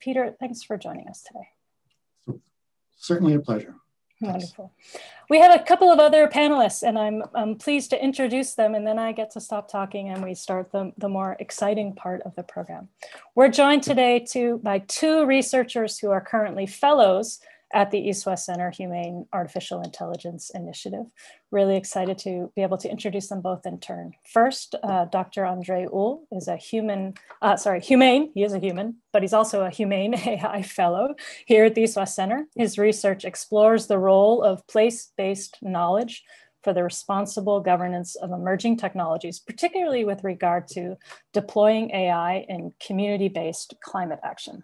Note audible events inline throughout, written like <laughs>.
Peter, thanks for joining us today. Certainly a pleasure. Wonderful. We have a couple of other panelists and I'm, I'm pleased to introduce them and then I get to stop talking and we start the, the more exciting part of the program. We're joined today to, by two researchers who are currently fellows at the East West Center Humane Artificial Intelligence Initiative. Really excited to be able to introduce them both in turn. First, uh, Dr. Andre Uhl is a human, uh, sorry, humane, he is a human, but he's also a humane <laughs> AI fellow here at the East West Center. His research explores the role of place-based knowledge for the responsible governance of emerging technologies, particularly with regard to deploying AI in community-based climate action.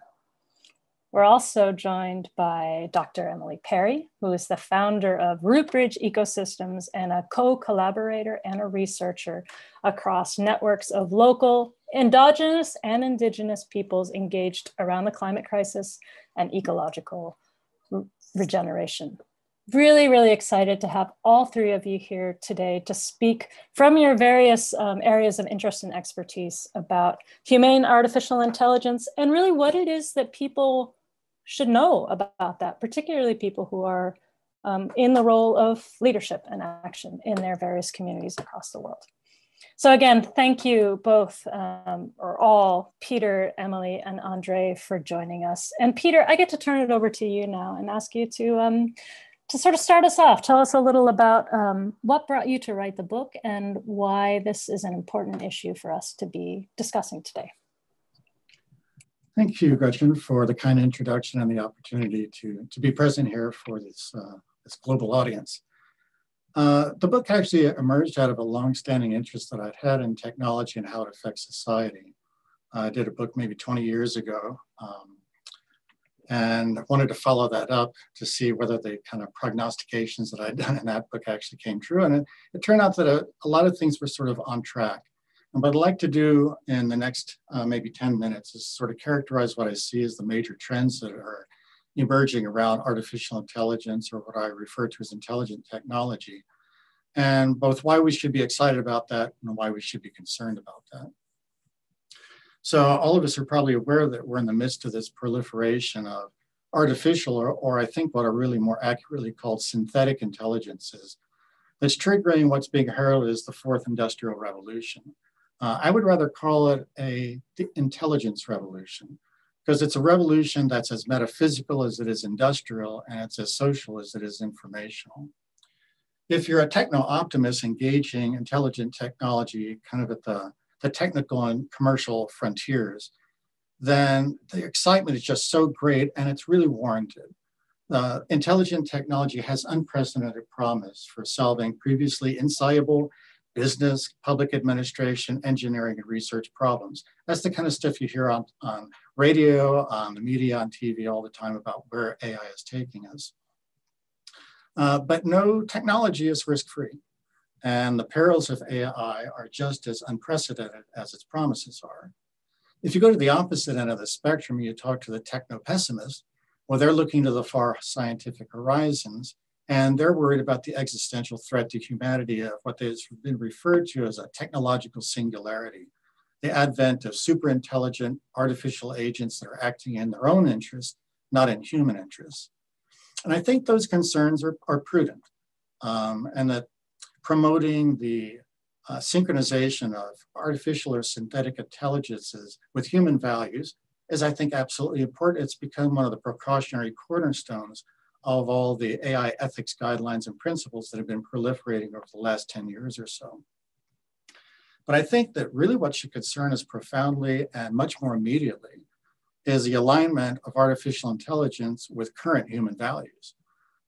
We're also joined by Dr. Emily Perry, who is the founder of Rootbridge Ecosystems and a co-collaborator and a researcher across networks of local, endogenous and indigenous peoples engaged around the climate crisis and ecological regeneration. Really, really excited to have all three of you here today to speak from your various um, areas of interest and expertise about humane artificial intelligence and really what it is that people should know about that, particularly people who are um, in the role of leadership and action in their various communities across the world. So again, thank you both um, or all, Peter, Emily, and Andre for joining us. And Peter, I get to turn it over to you now and ask you to, um, to sort of start us off. Tell us a little about um, what brought you to write the book and why this is an important issue for us to be discussing today. Thank you, Gretchen, for the kind introduction and the opportunity to, to be present here for this, uh, this global audience. Uh, the book actually emerged out of a long-standing interest that I'd had in technology and how it affects society. I did a book maybe 20 years ago um, and wanted to follow that up to see whether the kind of prognostications that I'd <laughs> done in that book actually came true. And it, it turned out that a, a lot of things were sort of on track. And what I'd like to do in the next uh, maybe 10 minutes is sort of characterize what I see as the major trends that are emerging around artificial intelligence or what I refer to as intelligent technology, and both why we should be excited about that and why we should be concerned about that. So all of us are probably aware that we're in the midst of this proliferation of artificial, or, or I think what are really more accurately called synthetic intelligences, that's triggering what's being heralded as the fourth industrial revolution. Uh, I would rather call it a intelligence revolution because it's a revolution that's as metaphysical as it is industrial and it's as social as it is informational. If you're a techno optimist engaging intelligent technology kind of at the, the technical and commercial frontiers, then the excitement is just so great and it's really warranted. Uh, intelligent technology has unprecedented promise for solving previously insoluble business, public administration, engineering, and research problems. That's the kind of stuff you hear on, on radio, on the media, on TV all the time about where AI is taking us. Uh, but no technology is risk-free. And the perils of AI are just as unprecedented as its promises are. If you go to the opposite end of the spectrum, you talk to the techno-pessimists, well, they're looking to the far scientific horizons and they're worried about the existential threat to humanity of what has been referred to as a technological singularity, the advent of super intelligent artificial agents that are acting in their own interest, not in human interests. And I think those concerns are, are prudent um, and that promoting the uh, synchronization of artificial or synthetic intelligences with human values is, I think, absolutely important. It's become one of the precautionary cornerstones of all the AI ethics guidelines and principles that have been proliferating over the last 10 years or so. But I think that really what should concern us profoundly and much more immediately is the alignment of artificial intelligence with current human values.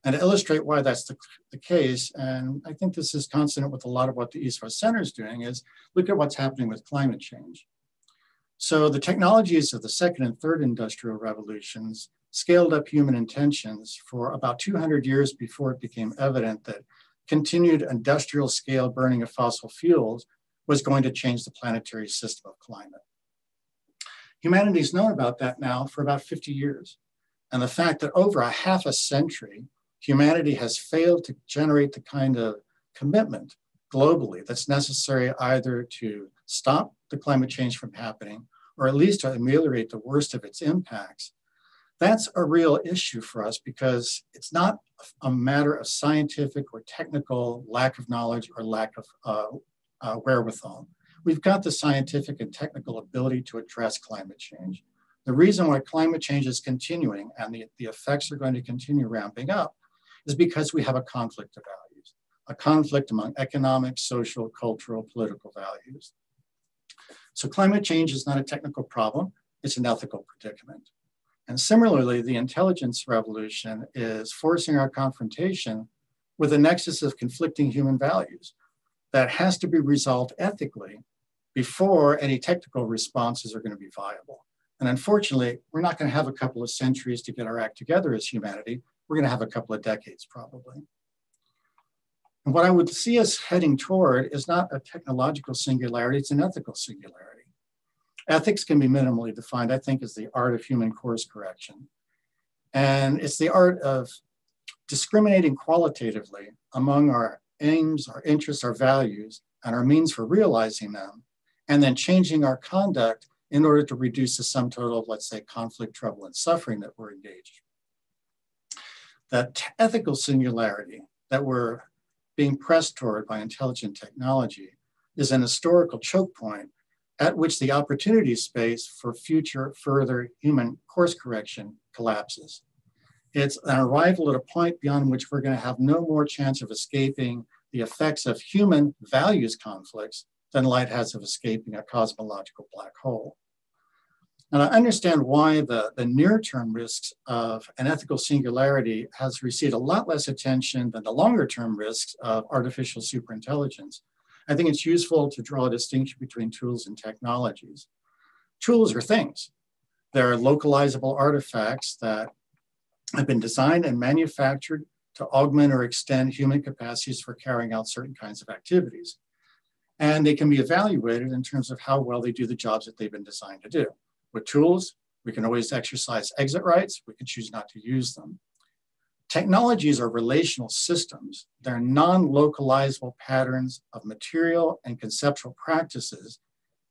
And to illustrate why that's the, the case, and I think this is consonant with a lot of what the East West Center is doing, is look at what's happening with climate change. So the technologies of the second and third industrial revolutions scaled up human intentions for about 200 years before it became evident that continued industrial scale burning of fossil fuels was going to change the planetary system of climate. Humanity's known about that now for about 50 years. And the fact that over a half a century, humanity has failed to generate the kind of commitment globally that's necessary either to stop the climate change from happening or at least to ameliorate the worst of its impacts, that's a real issue for us because it's not a matter of scientific or technical lack of knowledge or lack of uh, uh, wherewithal. We've got the scientific and technical ability to address climate change. The reason why climate change is continuing and the, the effects are going to continue ramping up is because we have a conflict of values, a conflict among economic, social, cultural, political values. So climate change is not a technical problem, it's an ethical predicament. And similarly, the intelligence revolution is forcing our confrontation with a nexus of conflicting human values that has to be resolved ethically before any technical responses are going to be viable. And unfortunately, we're not going to have a couple of centuries to get our act together as humanity. We're going to have a couple of decades probably. And what I would see us heading toward is not a technological singularity, it's an ethical singularity. Ethics can be minimally defined, I think, as the art of human course correction. And it's the art of discriminating qualitatively among our aims, our interests, our values, and our means for realizing them, and then changing our conduct in order to reduce the sum total of, let's say, conflict, trouble, and suffering that we're engaged. That ethical singularity that we're being pressed toward by intelligent technology is an historical choke point at which the opportunity space for future further human course correction collapses. It's an arrival at a point beyond which we're going to have no more chance of escaping the effects of human values conflicts than light has of escaping a cosmological black hole. And I understand why the, the near-term risks of an ethical singularity has received a lot less attention than the longer-term risks of artificial superintelligence. I think it's useful to draw a distinction between tools and technologies. Tools are things. They're localizable artifacts that have been designed and manufactured to augment or extend human capacities for carrying out certain kinds of activities. And they can be evaluated in terms of how well they do the jobs that they've been designed to do. With tools, we can always exercise exit rights, we can choose not to use them. Technologies are relational systems. They're non-localizable patterns of material and conceptual practices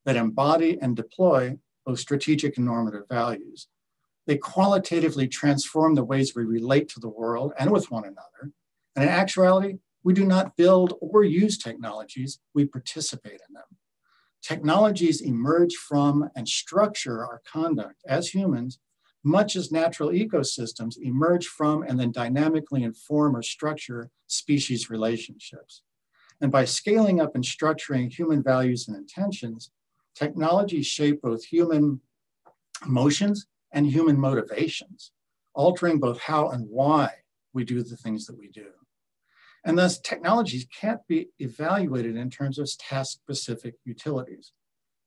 that embody and deploy both strategic and normative values. They qualitatively transform the ways we relate to the world and with one another. And in actuality, we do not build or use technologies, we participate in them. Technologies emerge from and structure our conduct as humans much as natural ecosystems emerge from and then dynamically inform or structure species relationships. And by scaling up and structuring human values and intentions, technologies shape both human emotions and human motivations, altering both how and why we do the things that we do. And thus, technologies can't be evaluated in terms of task specific utilities.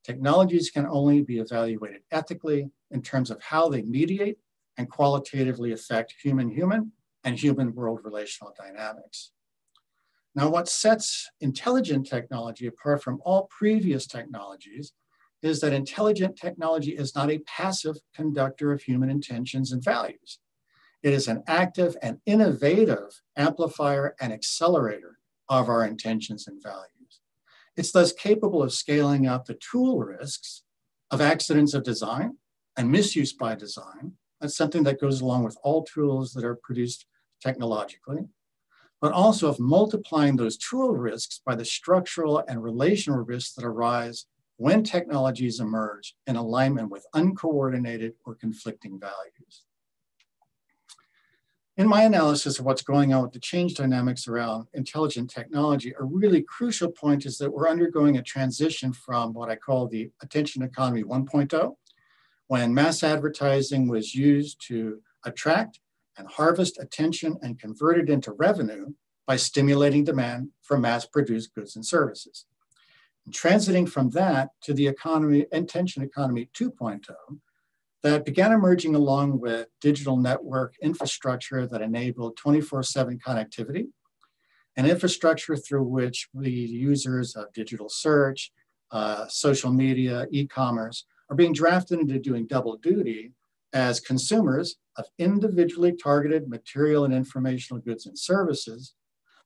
Technologies can only be evaluated ethically in terms of how they mediate and qualitatively affect human-human and human-world relational dynamics. Now, what sets intelligent technology apart from all previous technologies is that intelligent technology is not a passive conductor of human intentions and values. It is an active and innovative amplifier and accelerator of our intentions and values. It's thus capable of scaling up the tool risks of accidents of design and misuse by design. That's something that goes along with all tools that are produced technologically, but also of multiplying those tool risks by the structural and relational risks that arise when technologies emerge in alignment with uncoordinated or conflicting values. In my analysis of what's going on with the change dynamics around intelligent technology, a really crucial point is that we're undergoing a transition from what I call the attention economy 1.0, when mass advertising was used to attract and harvest attention and convert it into revenue by stimulating demand for mass produced goods and services. And transiting from that to the economy, attention economy 2.0, that began emerging along with digital network infrastructure that enabled 24 7 connectivity, an infrastructure through which the users of digital search, uh, social media, e commerce are being drafted into doing double duty as consumers of individually targeted material and informational goods and services,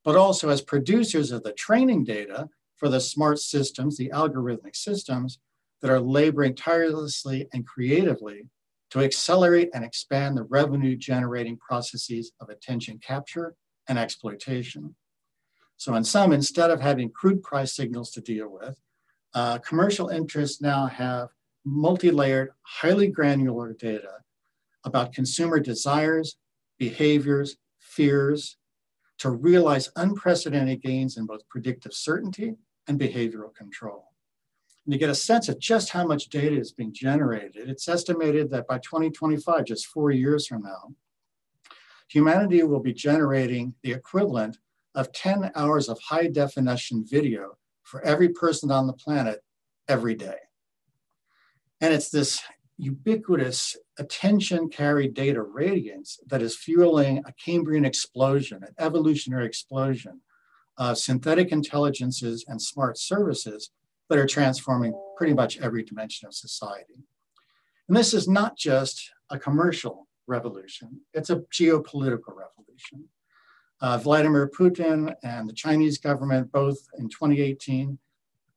but also as producers of the training data for the smart systems, the algorithmic systems that are laboring tirelessly and creatively to accelerate and expand the revenue generating processes of attention capture and exploitation. So in some, instead of having crude price signals to deal with, uh, commercial interests now have multi-layered, highly granular data about consumer desires, behaviors, fears, to realize unprecedented gains in both predictive certainty and behavioral control. And to get a sense of just how much data is being generated, it's estimated that by 2025, just four years from now, humanity will be generating the equivalent of 10 hours of high definition video for every person on the planet every day. And it's this ubiquitous attention carried data radiance that is fueling a Cambrian explosion, an evolutionary explosion of synthetic intelligences and smart services that are transforming pretty much every dimension of society. And this is not just a commercial revolution, it's a geopolitical revolution. Uh, Vladimir Putin and the Chinese government both in 2018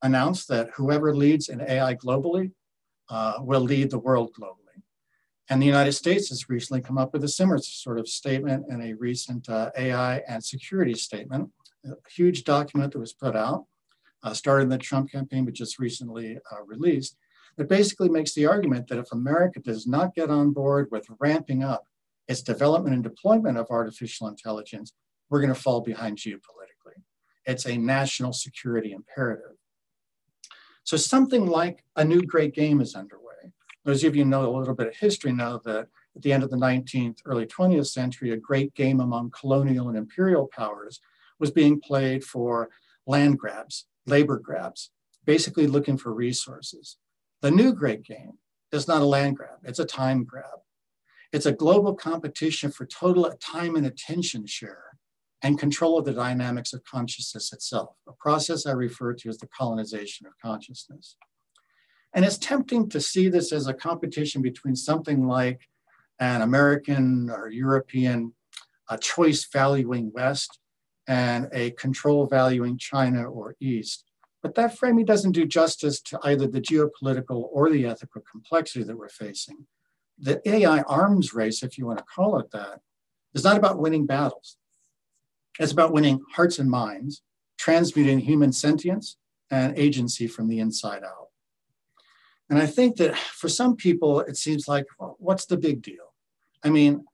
announced that whoever leads in AI globally uh, will lead the world globally. And the United States has recently come up with a similar sort of statement in a recent uh, AI and security statement, a huge document that was put out, uh, started in the Trump campaign, but just recently uh, released, that basically makes the argument that if America does not get on board with ramping up its development and deployment of artificial intelligence, we're going to fall behind geopolitically. It's a national security imperative. So something like a new great game is underway. Those of you know a little bit of history know that at the end of the 19th, early 20th century, a great game among colonial and imperial powers was being played for land grabs, labor grabs, basically looking for resources. The new great game is not a land grab, it's a time grab. It's a global competition for total time and attention share and control of the dynamics of consciousness itself, a process I refer to as the colonization of consciousness. And it's tempting to see this as a competition between something like an American or European a choice valuing West and a control valuing China or East. But that framing doesn't do justice to either the geopolitical or the ethical complexity that we're facing. The AI arms race, if you want to call it that, is not about winning battles. It's about winning hearts and minds, transmuting human sentience and agency from the inside out. And I think that for some people, it seems like, well, what's the big deal? I mean,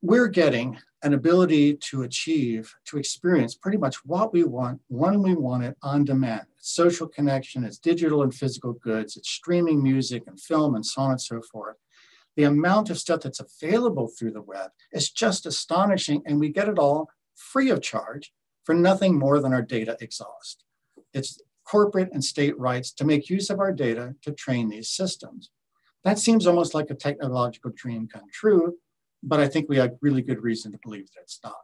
we're getting an ability to achieve, to experience pretty much what we want, when we want it on demand. It's social connection, it's digital and physical goods, it's streaming music and film and so on and so forth. The amount of stuff that's available through the web is just astonishing, and we get it all free of charge for nothing more than our data exhaust. It's corporate and state rights to make use of our data to train these systems. That seems almost like a technological dream come true, but I think we have really good reason to believe that it's not.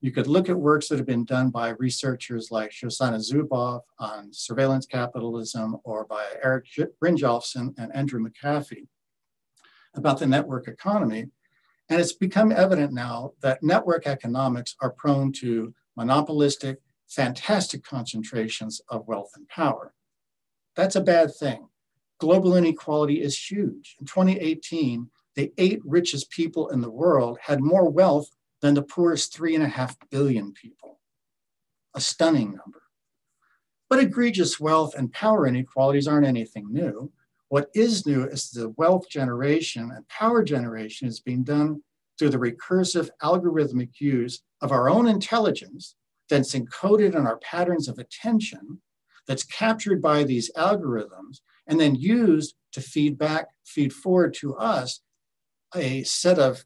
You could look at works that have been done by researchers like Shoshana Zuboff on surveillance capitalism or by Erik Brynjolfsson and Andrew McAfee about the network economy. And it's become evident now that network economics are prone to monopolistic fantastic concentrations of wealth and power. That's a bad thing. Global inequality is huge. In 2018, the eight richest people in the world had more wealth than the poorest three and a half billion people. A stunning number. But egregious wealth and power inequalities aren't anything new. What is new is the wealth generation and power generation is being done through the recursive algorithmic use of our own intelligence that's encoded in our patterns of attention, that's captured by these algorithms, and then used to feed back, feed forward to us a set of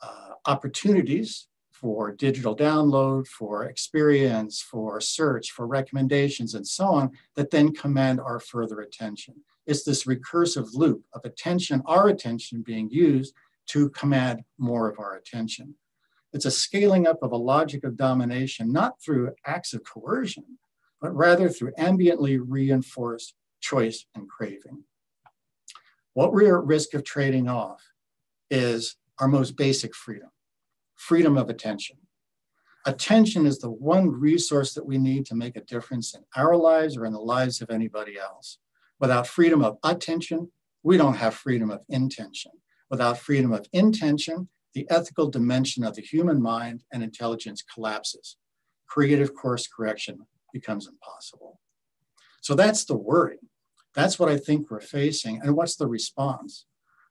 uh, opportunities for digital download, for experience, for search, for recommendations, and so on, that then command our further attention. It's this recursive loop of attention, our attention being used to command more of our attention. It's a scaling up of a logic of domination, not through acts of coercion, but rather through ambiently reinforced choice and craving. What we're at risk of trading off is our most basic freedom, freedom of attention. Attention is the one resource that we need to make a difference in our lives or in the lives of anybody else. Without freedom of attention, we don't have freedom of intention. Without freedom of intention, the ethical dimension of the human mind and intelligence collapses. Creative course correction becomes impossible. So that's the worry. That's what I think we're facing. And what's the response?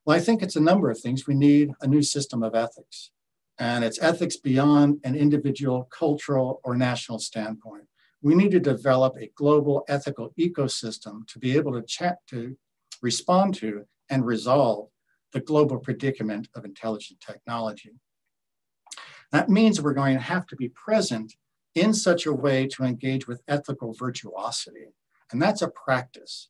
Well, I think it's a number of things. We need a new system of ethics, and it's ethics beyond an individual cultural or national standpoint. We need to develop a global ethical ecosystem to be able to chat to respond to and resolve the global predicament of intelligent technology. That means we're going to have to be present in such a way to engage with ethical virtuosity. And that's a practice.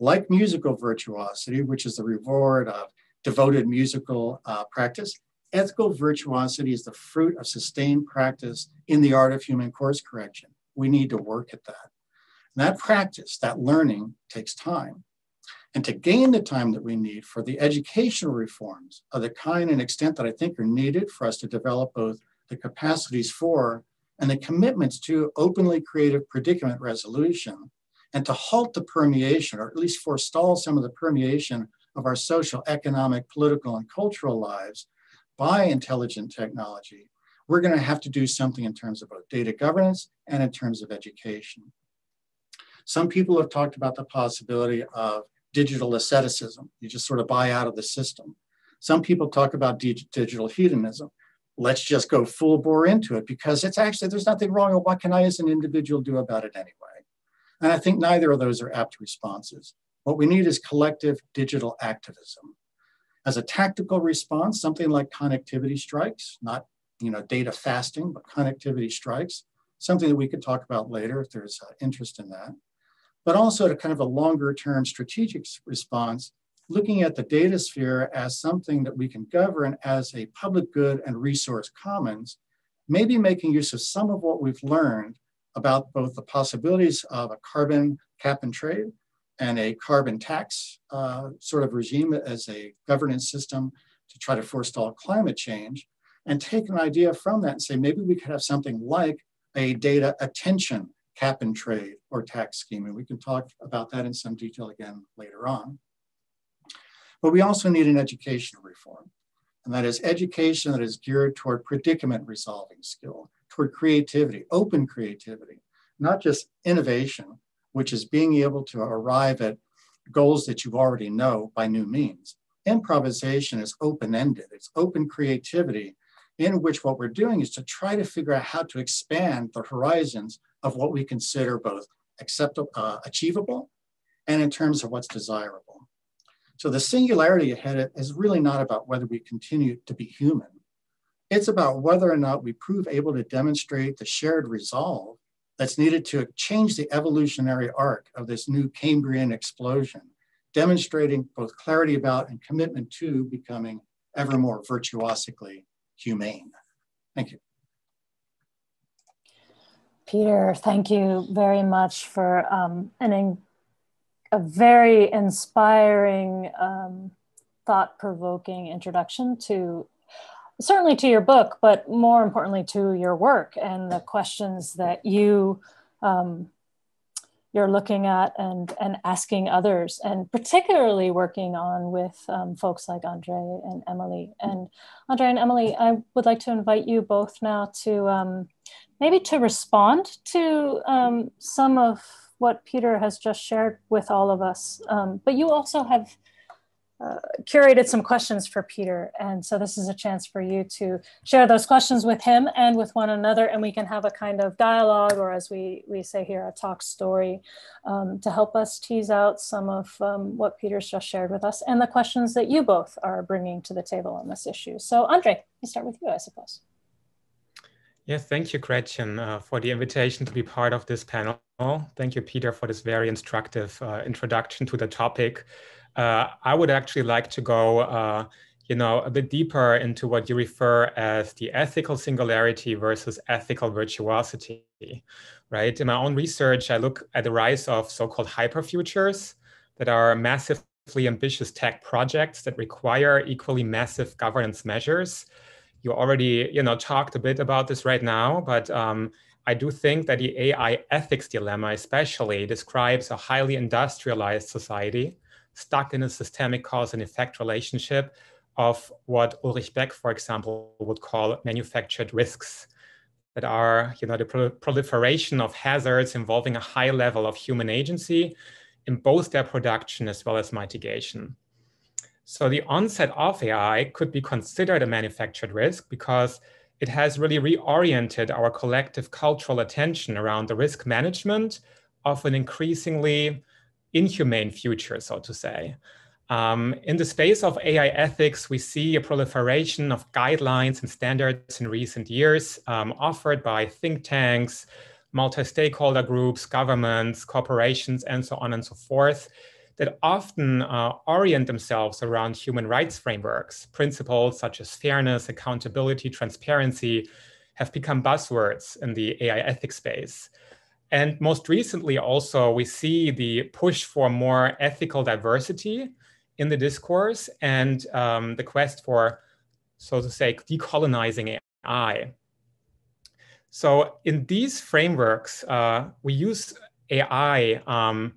Like musical virtuosity, which is the reward of devoted musical uh, practice, ethical virtuosity is the fruit of sustained practice in the art of human course correction. We need to work at that. And that practice, that learning, takes time. And to gain the time that we need for the educational reforms of the kind and extent that I think are needed for us to develop both the capacities for and the commitments to openly creative predicament resolution, and to halt the permeation, or at least forestall some of the permeation of our social, economic, political, and cultural lives by intelligent technology, we're going to have to do something in terms of both data governance and in terms of education. Some people have talked about the possibility of digital asceticism. You just sort of buy out of the system. Some people talk about digital hedonism. Let's just go full bore into it because it's actually, there's nothing wrong. What can I as an individual do about it anyway? And I think neither of those are apt responses. What we need is collective digital activism. As a tactical response, something like connectivity strikes, not you know, data fasting, but connectivity strikes, something that we could talk about later if there's uh, interest in that but also to kind of a longer term strategic response, looking at the data sphere as something that we can govern as a public good and resource commons, maybe making use of some of what we've learned about both the possibilities of a carbon cap and trade and a carbon tax uh, sort of regime as a governance system to try to forestall climate change, and take an idea from that and say maybe we could have something like a data attention cap and trade or tax scheme. And we can talk about that in some detail again later on. But we also need an educational reform. And that is education that is geared toward predicament resolving skill, toward creativity, open creativity, not just innovation, which is being able to arrive at goals that you already know by new means. Improvisation is open-ended, it's open creativity in which what we're doing is to try to figure out how to expand the horizons of what we consider both acceptable, uh, achievable, and in terms of what's desirable. So the singularity ahead is really not about whether we continue to be human. It's about whether or not we prove able to demonstrate the shared resolve that's needed to change the evolutionary arc of this new Cambrian explosion, demonstrating both clarity about and commitment to becoming ever more virtuosically humane. Thank you. Peter, thank you very much for um, an a very inspiring, um, thought-provoking introduction to certainly to your book, but more importantly to your work and the questions that you um, you're looking at and and asking others, and particularly working on with um, folks like Andre and Emily. And Andre and Emily, I would like to invite you both now to um, maybe to respond to um, some of what Peter has just shared with all of us. Um, but you also have uh, curated some questions for Peter. And so this is a chance for you to share those questions with him and with one another. And we can have a kind of dialogue, or as we, we say here, a talk story um, to help us tease out some of um, what Peter's just shared with us and the questions that you both are bringing to the table on this issue. So Andre, we start with you, I suppose. Yes, thank you, Gretchen, uh, for the invitation to be part of this panel. Thank you, Peter, for this very instructive uh, introduction to the topic. Uh, I would actually like to go, uh, you know, a bit deeper into what you refer as the ethical singularity versus ethical virtuosity, right? In my own research, I look at the rise of so-called hyperfutures that are massively ambitious tech projects that require equally massive governance measures you already you know talked a bit about this right now, but um, I do think that the AI ethics dilemma, especially, describes a highly industrialized society stuck in a systemic cause and effect relationship of what Ulrich Beck, for example, would call manufactured risks that are, you know, the pro proliferation of hazards involving a high level of human agency in both their production as well as mitigation. So the onset of AI could be considered a manufactured risk because it has really reoriented our collective cultural attention around the risk management of an increasingly inhumane future, so to say. Um, in the space of AI ethics, we see a proliferation of guidelines and standards in recent years um, offered by think tanks, multi-stakeholder groups, governments, corporations, and so on and so forth that often uh, orient themselves around human rights frameworks. Principles such as fairness, accountability, transparency have become buzzwords in the AI ethics space. And most recently, also, we see the push for more ethical diversity in the discourse and um, the quest for, so to say, decolonizing AI. So in these frameworks, uh, we use AI um,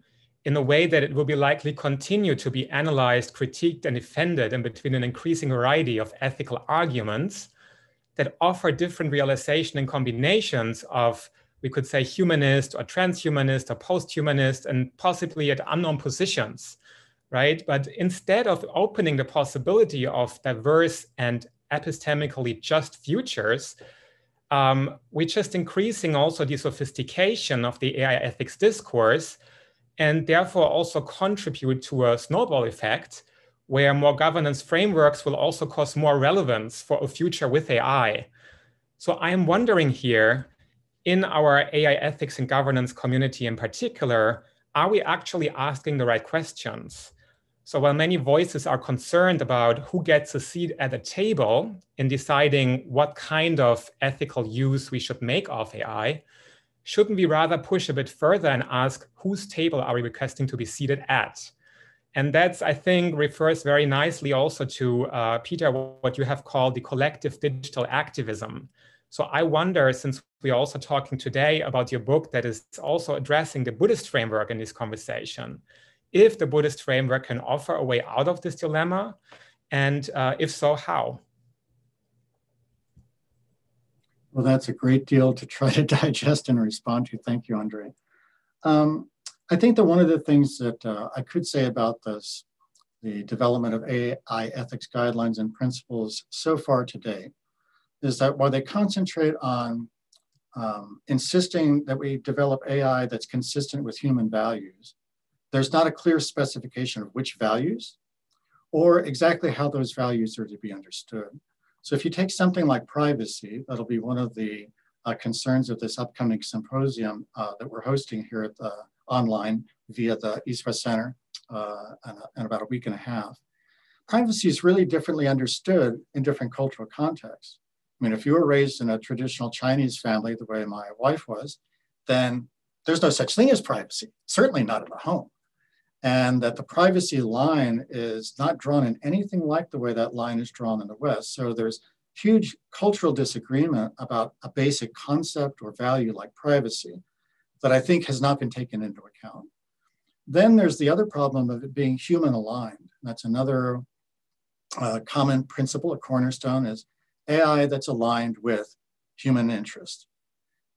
in a way that it will be likely continue to be analyzed, critiqued, and defended in between an increasing variety of ethical arguments that offer different realization and combinations of, we could say, humanist or transhumanist or post-humanist and possibly at unknown positions right? But instead of opening the possibility of diverse and epistemically just futures, um, we're just increasing also the sophistication of the AI ethics discourse and therefore also contribute to a snowball effect where more governance frameworks will also cause more relevance for a future with AI. So I am wondering here, in our AI ethics and governance community in particular, are we actually asking the right questions? So while many voices are concerned about who gets a seat at the table in deciding what kind of ethical use we should make of AI, shouldn't we rather push a bit further and ask whose table are we requesting to be seated at? And that's, I think, refers very nicely also to, uh, Peter, what you have called the collective digital activism. So I wonder, since we're also talking today about your book that is also addressing the Buddhist framework in this conversation, if the Buddhist framework can offer a way out of this dilemma, and uh, if so, how? Well, that's a great deal to try to <laughs> digest and respond to. Thank you, Andre. Um, I think that one of the things that uh, I could say about this, the development of AI ethics guidelines and principles so far today, is that while they concentrate on um, insisting that we develop AI that's consistent with human values, there's not a clear specification of which values or exactly how those values are to be understood. So if you take something like privacy, that'll be one of the uh, concerns of this upcoming symposium uh, that we're hosting here at the online via the East West Center uh, in, in about a week and a half. Privacy is really differently understood in different cultural contexts. I mean, if you were raised in a traditional Chinese family, the way my wife was, then there's no such thing as privacy, certainly not in the home and that the privacy line is not drawn in anything like the way that line is drawn in the West. So there's huge cultural disagreement about a basic concept or value like privacy that I think has not been taken into account. Then there's the other problem of it being human aligned. That's another uh, common principle, a cornerstone is AI that's aligned with human interest.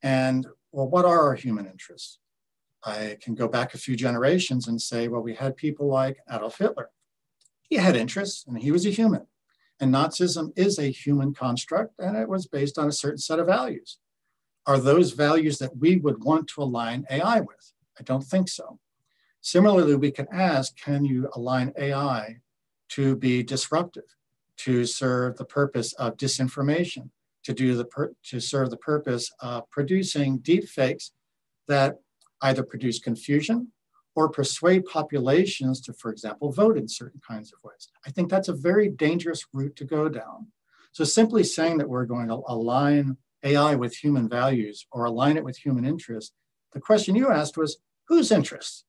And well, what are our human interests? I can go back a few generations and say, well, we had people like Adolf Hitler. He had interests and he was a human. And Nazism is a human construct and it was based on a certain set of values. Are those values that we would want to align AI with? I don't think so. Similarly, we can ask, can you align AI to be disruptive, to serve the purpose of disinformation, to do the to serve the purpose of producing deep fakes that either produce confusion or persuade populations to, for example, vote in certain kinds of ways. I think that's a very dangerous route to go down. So simply saying that we're going to align AI with human values or align it with human interests, the question you asked was whose interests?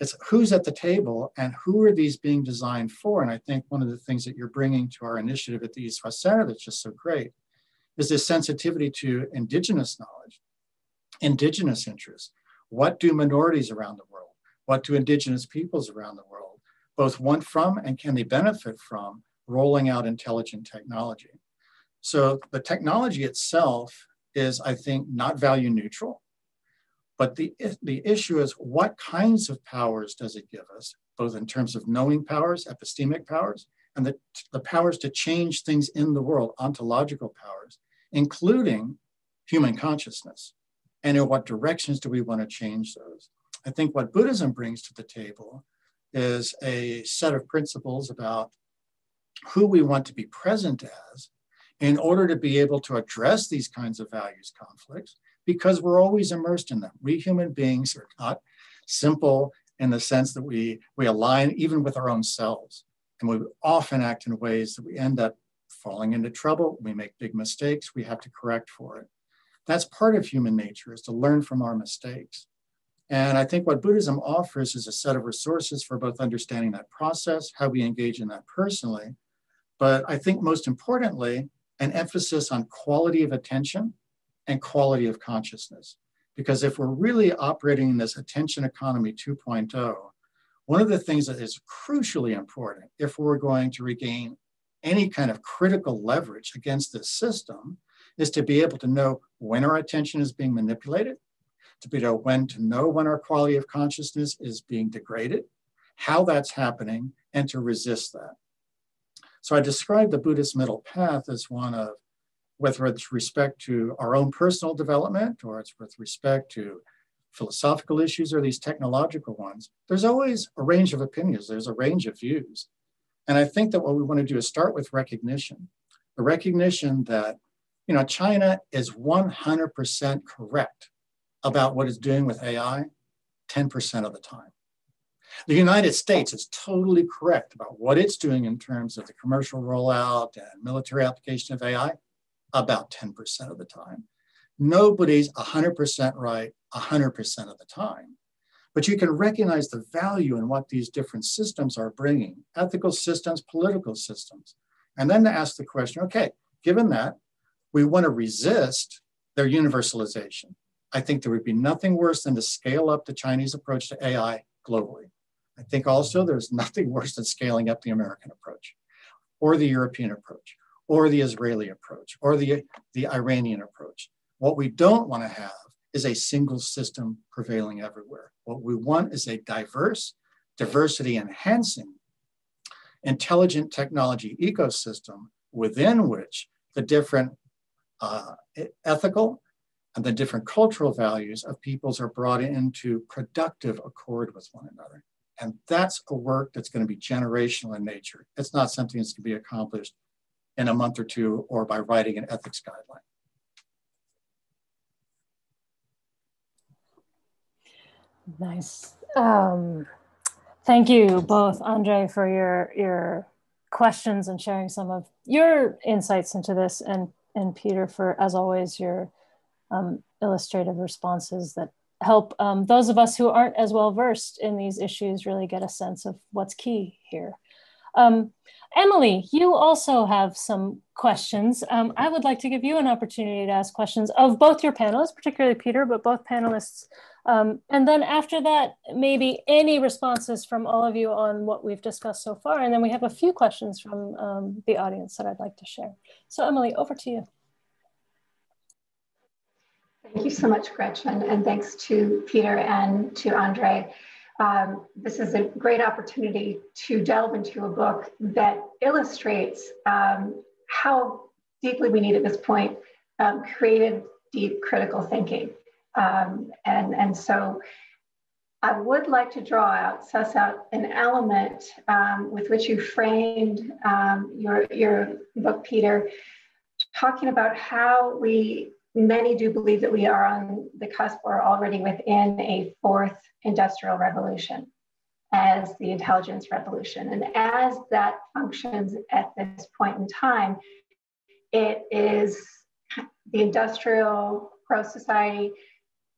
It's who's at the table and who are these being designed for? And I think one of the things that you're bringing to our initiative at the East West Center that's just so great is this sensitivity to indigenous knowledge indigenous interests. What do minorities around the world, what do indigenous peoples around the world both want from and can they benefit from rolling out intelligent technology? So the technology itself is, I think, not value neutral. But the, the issue is what kinds of powers does it give us, both in terms of knowing powers, epistemic powers, and the, the powers to change things in the world, ontological powers, including human consciousness. And in what directions do we want to change those? I think what Buddhism brings to the table is a set of principles about who we want to be present as in order to be able to address these kinds of values conflicts because we're always immersed in them. We human beings are not simple in the sense that we, we align even with our own selves. And we often act in ways that we end up falling into trouble. We make big mistakes. We have to correct for it. That's part of human nature is to learn from our mistakes. And I think what Buddhism offers is a set of resources for both understanding that process, how we engage in that personally, but I think most importantly, an emphasis on quality of attention and quality of consciousness. Because if we're really operating in this attention economy 2.0, one of the things that is crucially important if we're going to regain any kind of critical leverage against this system is to be able to know when our attention is being manipulated, to be able when to know when our quality of consciousness is being degraded, how that's happening, and to resist that. So I describe the Buddhist middle path as one of, whether it's respect to our own personal development or it's with respect to philosophical issues or these technological ones, there's always a range of opinions, there's a range of views. And I think that what we want to do is start with recognition, the recognition that, you know, China is 100% correct about what it's doing with AI 10% of the time. The United States is totally correct about what it's doing in terms of the commercial rollout and military application of AI about 10% of the time. Nobody's 100% right 100% of the time. But you can recognize the value in what these different systems are bringing ethical systems, political systems. And then to ask the question okay, given that, we want to resist their universalization. I think there would be nothing worse than to scale up the Chinese approach to AI globally. I think also there's <laughs> nothing worse than scaling up the American approach or the European approach or the Israeli approach or the, the Iranian approach. What we don't want to have is a single system prevailing everywhere. What we want is a diverse, diversity enhancing, intelligent technology ecosystem within which the different uh, ethical and the different cultural values of peoples are brought into productive accord with one another. And that's a work that's going to be generational in nature. It's not something that's going to be accomplished in a month or two or by writing an ethics guideline. Nice. Um, thank you both, Andre, for your your questions and sharing some of your insights into this, and and Peter for, as always, your um, illustrative responses that help um, those of us who aren't as well versed in these issues really get a sense of what's key here. Um, Emily, you also have some questions. Um, I would like to give you an opportunity to ask questions of both your panelists, particularly Peter, but both panelists. Um, and then after that, maybe any responses from all of you on what we've discussed so far. And then we have a few questions from um, the audience that I'd like to share. So Emily, over to you. Thank you so much, Gretchen, and thanks to Peter and to Andre. Um, this is a great opportunity to delve into a book that illustrates um, how deeply we need at this point um, creative, deep, critical thinking. Um, and, and so I would like to draw out, suss out an element um, with which you framed um, your, your book, Peter, talking about how we many do believe that we are on the cusp or already within a fourth industrial revolution as the intelligence revolution. And as that functions at this point in time, it is the industrial pro society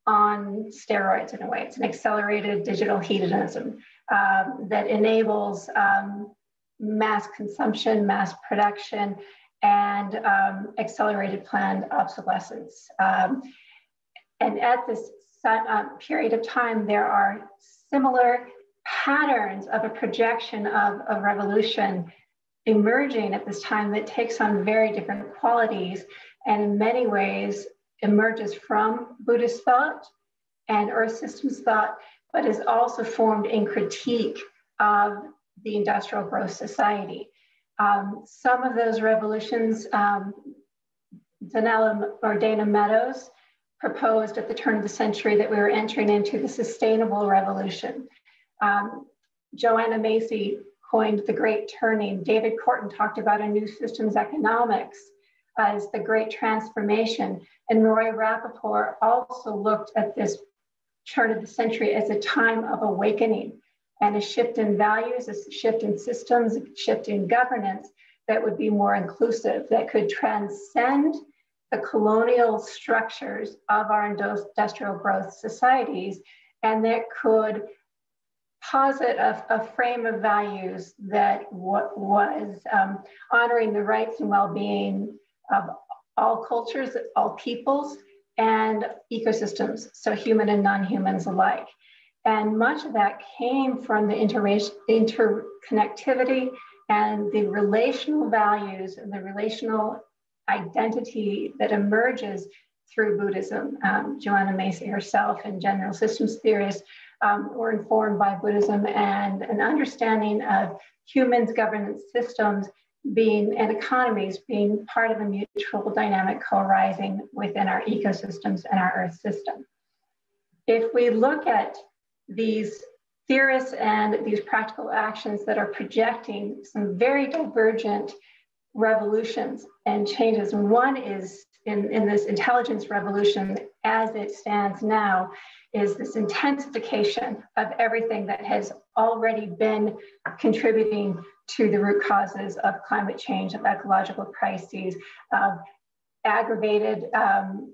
on steroids in a way. It's an accelerated digital hedonism um, that enables um, mass consumption, mass production, and um, accelerated planned obsolescence. Um, and at this uh, period of time, there are similar patterns of a projection of a revolution emerging at this time that takes on very different qualities and in many ways emerges from Buddhist thought and earth systems thought, but is also formed in critique of the industrial growth society. Um, some of those revolutions, um, Donella or Dana Meadows proposed at the turn of the century that we were entering into the sustainable revolution. Um, Joanna Macy coined the great turning. David Korten talked about a new systems economics as the great transformation. And Roy Rappaport also looked at this turn of the century as a time of awakening and a shift in values, a shift in systems, a shift in governance that would be more inclusive, that could transcend the colonial structures of our industrial growth societies, and that could posit a, a frame of values that was um, honoring the rights and well-being of all cultures, all peoples, and ecosystems, so human and non-humans alike. And much of that came from the interconnectivity and the relational values and the relational identity that emerges through Buddhism. Um, Joanna Macy herself and general systems theorists um, were informed by Buddhism and an understanding of humans' governance systems being and economies being part of a mutual dynamic co-arising within our ecosystems and our earth system. If we look at these theorists and these practical actions that are projecting some very divergent revolutions and changes. One is in, in this intelligence revolution as it stands now is this intensification of everything that has already been contributing to the root causes of climate change, of ecological crises, of aggravated um,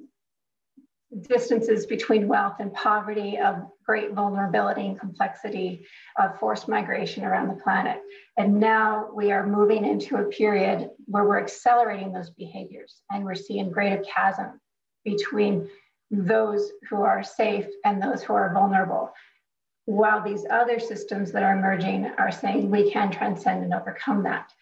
distances between wealth and poverty, of great vulnerability and complexity of forced migration around the planet. And now we are moving into a period where we're accelerating those behaviors and we're seeing greater chasm between those who are safe and those who are vulnerable. While these other systems that are emerging are saying we can transcend and overcome that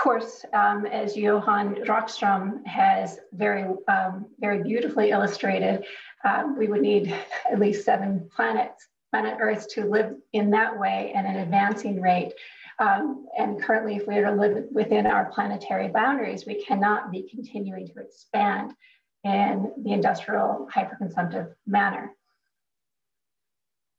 course, um, as Johan Rockström has very, um, very beautifully illustrated, uh, we would need at least seven planets, planet Earth to live in that way at an advancing rate. Um, and currently, if we are to live within our planetary boundaries, we cannot be continuing to expand in the industrial hyperconsumptive manner.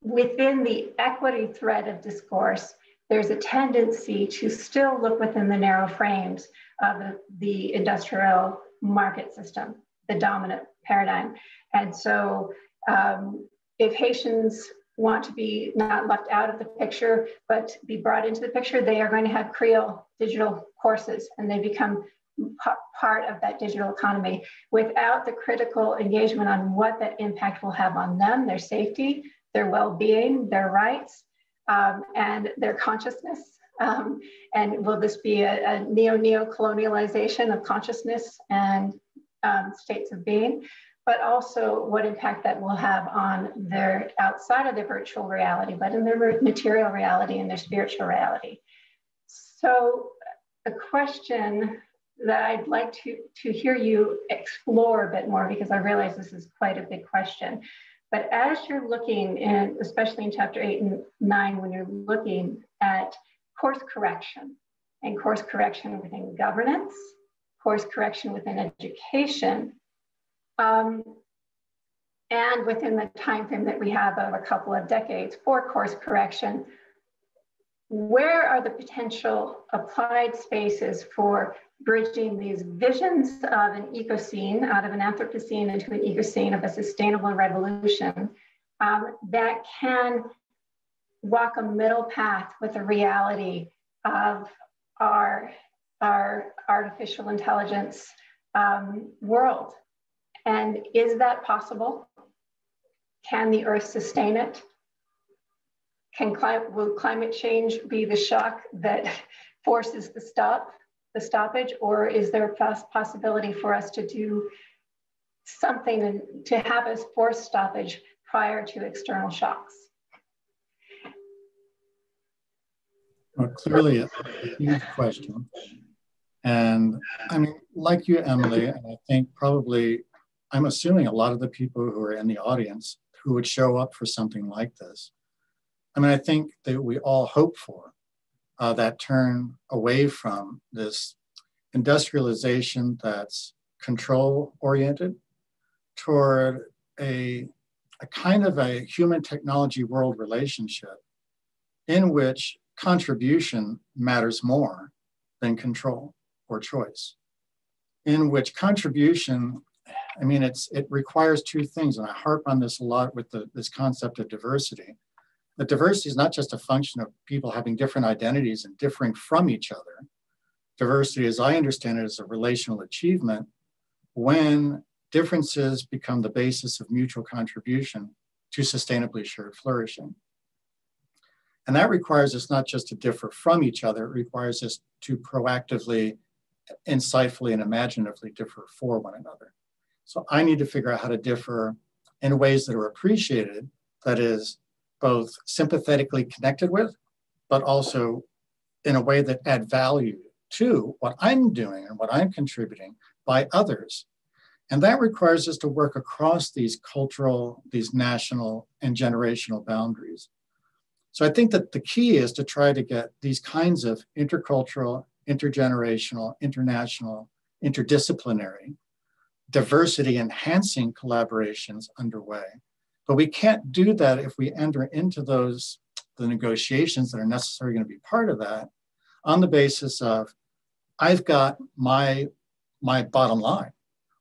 Within the equity thread of discourse, there's a tendency to still look within the narrow frames of the industrial market system, the dominant paradigm. And so um, if Haitians want to be not left out of the picture, but be brought into the picture, they are going to have Creole digital courses and they become part of that digital economy without the critical engagement on what that impact will have on them, their safety, their well-being, their rights, um, and their consciousness. Um, and will this be a, a neo-neo colonialization of consciousness and um, states of being? But also what impact that will have on their outside of their virtual reality, but in their material reality and their spiritual reality. So a question that I'd like to, to hear you explore a bit more because I realize this is quite a big question. But as you're looking, and especially in chapter eight and nine, when you're looking at course correction and course correction within governance, course correction within education, um, and within the time frame that we have of a couple of decades for course correction, where are the potential applied spaces for bridging these visions of an ecocene out of an Anthropocene into an ecocene of a sustainable revolution um, that can walk a middle path with the reality of our, our artificial intelligence um, world. And is that possible? Can the earth sustain it? Can will climate change be the shock that <laughs> forces the stop? the stoppage, or is there a possibility for us to do something and to have as force stoppage prior to external shocks? Well, clearly a huge question. And I mean, like you, Emily, and I think probably, I'm assuming a lot of the people who are in the audience who would show up for something like this. I mean, I think that we all hope for uh, that turn away from this industrialization that's control oriented toward a, a kind of a human technology world relationship in which contribution matters more than control or choice, in which contribution, I mean, it's it requires two things, and I harp on this a lot with the, this concept of diversity. That diversity is not just a function of people having different identities and differing from each other. Diversity, as I understand it, is a relational achievement when differences become the basis of mutual contribution to sustainably shared flourishing. And that requires us not just to differ from each other, it requires us to proactively, insightfully, and imaginatively differ for one another. So I need to figure out how to differ in ways that are appreciated, that is, both sympathetically connected with, but also in a way that add value to what I'm doing and what I'm contributing by others. And that requires us to work across these cultural, these national, and generational boundaries. So I think that the key is to try to get these kinds of intercultural, intergenerational, international, interdisciplinary, diversity enhancing collaborations underway. But we can't do that if we enter into those the negotiations that are necessarily going to be part of that on the basis of I've got my my bottom line.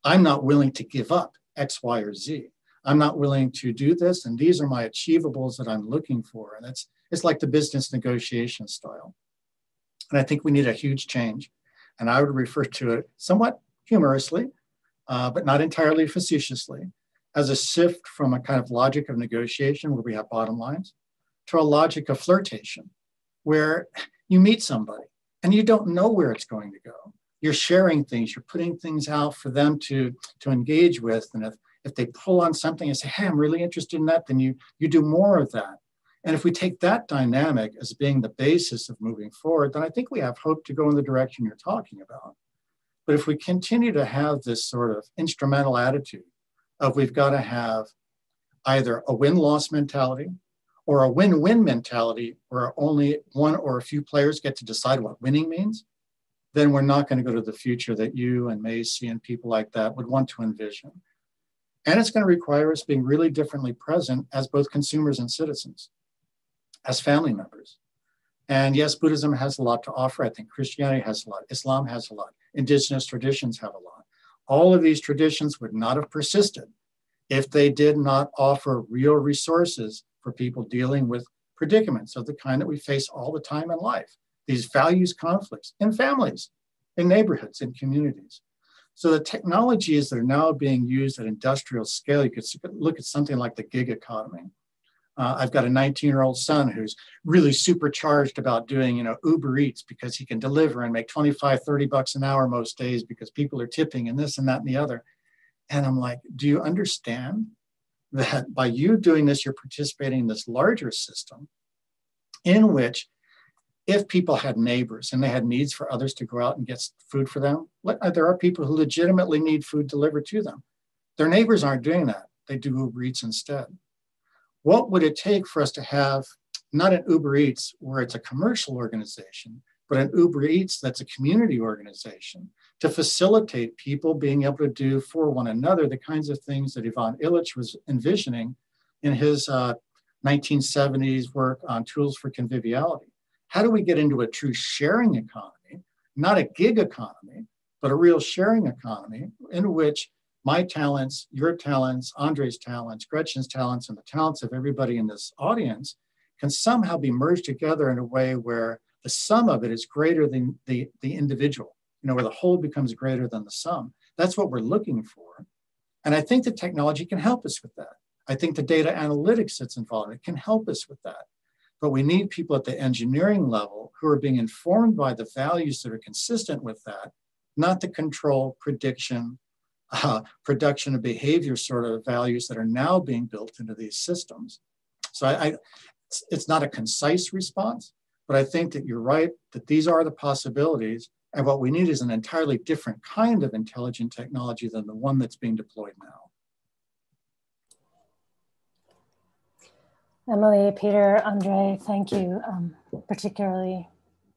I'm not willing to give up X, Y, or Z. I'm not willing to do this, and these are my achievables that I'm looking for. And it's it's like the business negotiation style. And I think we need a huge change. And I would refer to it somewhat humorously, uh, but not entirely facetiously, as a shift from a kind of logic of negotiation where we have bottom lines to a logic of flirtation, where you meet somebody and you don't know where it's going to go. You're sharing things, you're putting things out for them to, to engage with. And if if they pull on something and say, hey, I'm really interested in that, then you, you do more of that. And if we take that dynamic as being the basis of moving forward, then I think we have hope to go in the direction you're talking about. But if we continue to have this sort of instrumental attitude of we've got to have either a win loss mentality or a win win mentality where only one or a few players get to decide what winning means, then we're not going to go to the future that you and Macy and people like that would want to envision. And it's going to require us being really differently present as both consumers and citizens, as family members. And yes, Buddhism has a lot to offer. I think Christianity has a lot. Islam has a lot. Indigenous traditions have a lot. All of these traditions would not have persisted if they did not offer real resources for people dealing with predicaments of the kind that we face all the time in life. These values conflicts in families, in neighborhoods, in communities. So the technologies that are now being used at industrial scale, you could look at something like the gig economy. Uh, I've got a 19 year old son who's really supercharged about doing, you know, Uber Eats because he can deliver and make 25, 30 bucks an hour most days because people are tipping and this and that and the other. And I'm like, do you understand that by you doing this, you're participating in this larger system in which if people had neighbors and they had needs for others to go out and get food for them, uh, there are people who legitimately need food delivered to them. Their neighbors aren't doing that. They do Uber Eats instead. What would it take for us to have not an Uber Eats where it's a commercial organization, but an Uber Eats that's a community organization to facilitate people being able to do for one another the kinds of things that Ivan Illich was envisioning in his uh, 1970s work on tools for conviviality? How do we get into a true sharing economy, not a gig economy, but a real sharing economy in which my talents, your talents, Andre's talents, Gretchen's talents, and the talents of everybody in this audience can somehow be merged together in a way where the sum of it is greater than the, the individual, you know, where the whole becomes greater than the sum. That's what we're looking for. And I think the technology can help us with that. I think the data analytics that's involved, it can help us with that. But we need people at the engineering level who are being informed by the values that are consistent with that, not the control, prediction, uh, production of behavior sort of values that are now being built into these systems. So I, I it's, it's not a concise response, but I think that you're right that these are the possibilities. And what we need is an entirely different kind of intelligent technology than the one that's being deployed now. Emily, Peter, Andre, thank you, um, particularly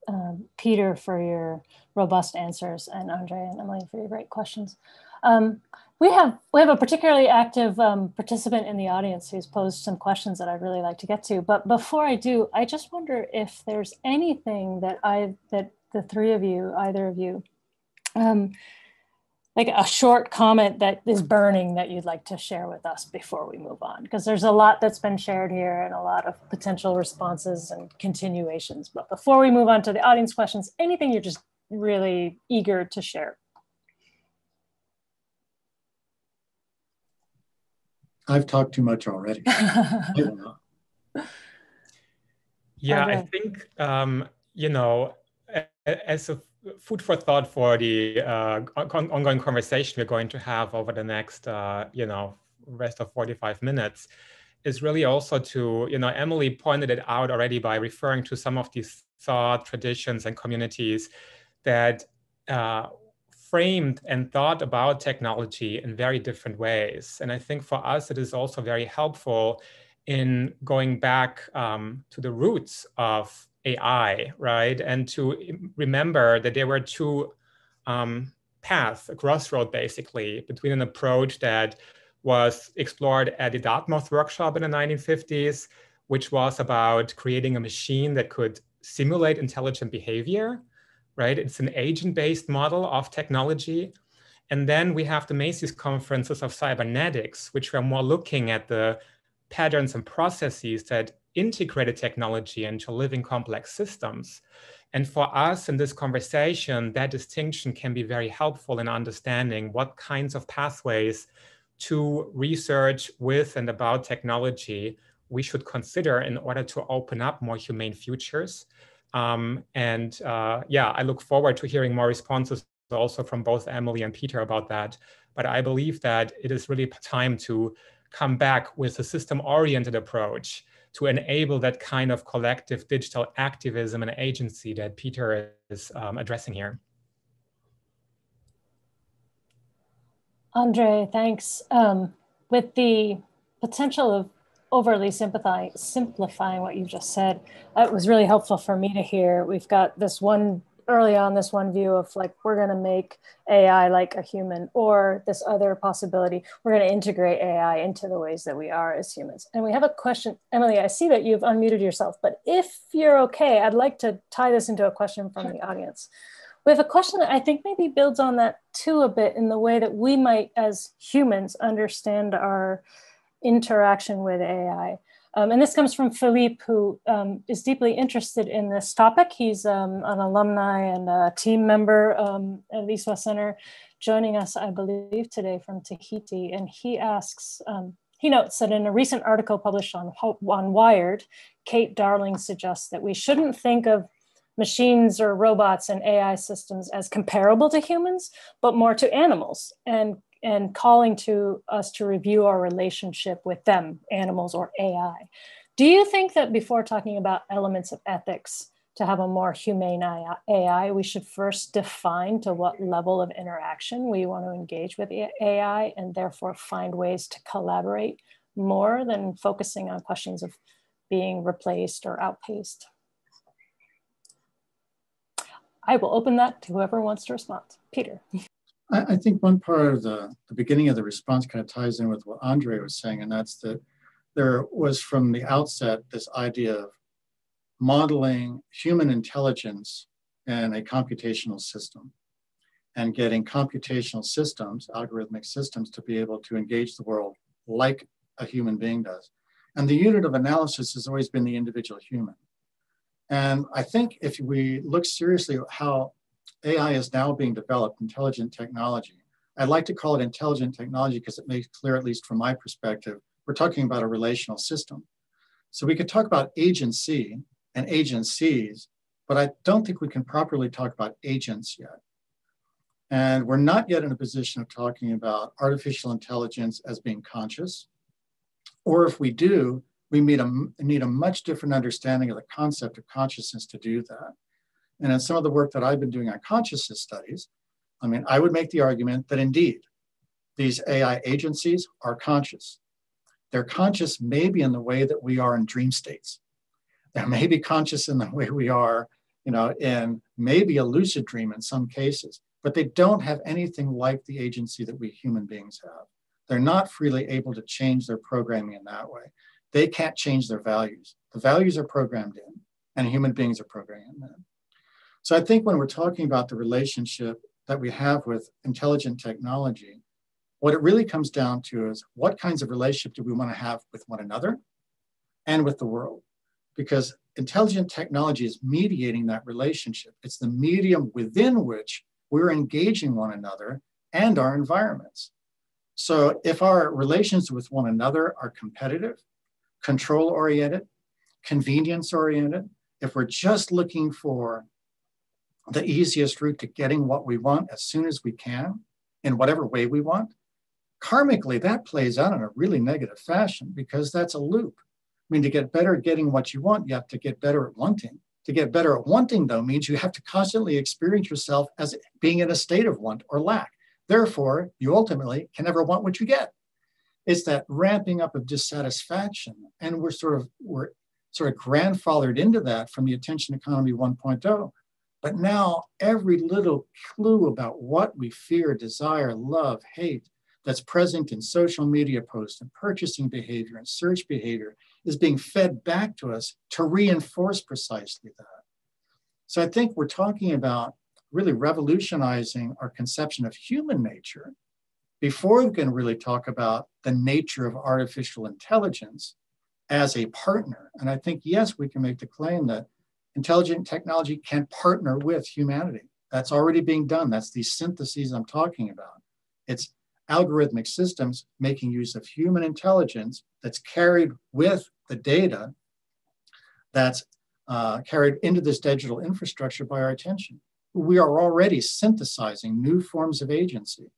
um, Peter for your robust answers and Andre and Emily for your great questions. Um, we have we have a particularly active um, participant in the audience who's posed some questions that I'd really like to get to. But before I do, I just wonder if there's anything that I that the three of you, either of you, um, like a short comment that is burning that you'd like to share with us before we move on? Because there's a lot that's been shared here and a lot of potential responses and continuations. But before we move on to the audience questions anything you're just really eager to share i've talked too much already. <laughs> Yeah i think um, you know as a food for thought for the uh, ongoing conversation we're going to have over the next, uh, you know, rest of 45 minutes is really also to, you know, Emily pointed it out already by referring to some of these thought traditions and communities that uh, framed and thought about technology in very different ways. And I think for us, it is also very helpful in going back um, to the roots of AI, right? And to remember that there were two um, paths, a crossroad basically, between an approach that was explored at the Dartmouth workshop in the 1950s, which was about creating a machine that could simulate intelligent behavior, right? It's an agent-based model of technology. And then we have the Macy's conferences of cybernetics, which were more looking at the patterns and processes that integrated technology into living complex systems. And for us in this conversation, that distinction can be very helpful in understanding what kinds of pathways to research with and about technology we should consider in order to open up more humane futures. Um, and uh, yeah, I look forward to hearing more responses also from both Emily and Peter about that. But I believe that it is really time to come back with a system oriented approach to enable that kind of collective digital activism and agency that Peter is um, addressing here. Andre, thanks. Um, with the potential of overly simplifying what you just said, it was really helpful for me to hear. We've got this one early on this one view of like we're going to make ai like a human or this other possibility. We're going to integrate ai into the ways that we are as humans. And we have a question emily i see that you've unmuted yourself but if you're okay i'd like to tie this into a question from the audience. We have a question that i think maybe builds on that too a bit in the way that we might as humans understand our interaction with ai um, and this comes from Philippe, who um, is deeply interested in this topic. He's um, an alumni and a team member um, at East-West Center, joining us, I believe, today from Tahiti. And he asks, um, he notes that in a recent article published on, on Wired, Kate Darling suggests that we shouldn't think of machines or robots and AI systems as comparable to humans, but more to animals. And and calling to us to review our relationship with them, animals or AI. Do you think that before talking about elements of ethics, to have a more humane AI, we should first define to what level of interaction we want to engage with AI and therefore find ways to collaborate more than focusing on questions of being replaced or outpaced? I will open that to whoever wants to respond. Peter. I, I think one part of the, the beginning of the response kind of ties in with what Andre was saying, and that's that there was from the outset this idea of modeling human intelligence in a computational system and getting computational systems, algorithmic systems, to be able to engage the world like a human being does. And the unit of analysis has always been the individual human. And I think if we look seriously at how AI is now being developed, intelligent technology. I'd like to call it intelligent technology because it makes clear, at least from my perspective, we're talking about a relational system. So we could talk about agency and agencies, but I don't think we can properly talk about agents yet. And we're not yet in a position of talking about artificial intelligence as being conscious. Or if we do, we need a, need a much different understanding of the concept of consciousness to do that. And in some of the work that I've been doing on consciousness studies, I mean, I would make the argument that indeed these AI agencies are conscious. They're conscious maybe in the way that we are in dream states. They may be conscious in the way we are, you know, in maybe a lucid dream in some cases, but they don't have anything like the agency that we human beings have. They're not freely able to change their programming in that way. They can't change their values. The values are programmed in, and human beings are programmed in. So I think when we're talking about the relationship that we have with intelligent technology, what it really comes down to is what kinds of relationship do we want to have with one another and with the world? Because intelligent technology is mediating that relationship. It's the medium within which we're engaging one another and our environments. So if our relations with one another are competitive, control oriented, convenience oriented, if we're just looking for the easiest route to getting what we want as soon as we can in whatever way we want, karmically that plays out in a really negative fashion because that's a loop. I mean, to get better at getting what you want, you have to get better at wanting. To get better at wanting, though, means you have to constantly experience yourself as being in a state of want or lack. Therefore, you ultimately can never want what you get. It's that ramping up of dissatisfaction. And we're sort of, we're sort of grandfathered into that from the attention economy 1.0 but now every little clue about what we fear, desire, love, hate that's present in social media posts and purchasing behavior and search behavior is being fed back to us to reinforce precisely that. So I think we're talking about really revolutionizing our conception of human nature before we can really talk about the nature of artificial intelligence as a partner. And I think, yes, we can make the claim that intelligent technology can partner with humanity. That's already being done. That's the syntheses I'm talking about. It's algorithmic systems making use of human intelligence that's carried with the data that's uh, carried into this digital infrastructure by our attention. We are already synthesizing new forms of agency.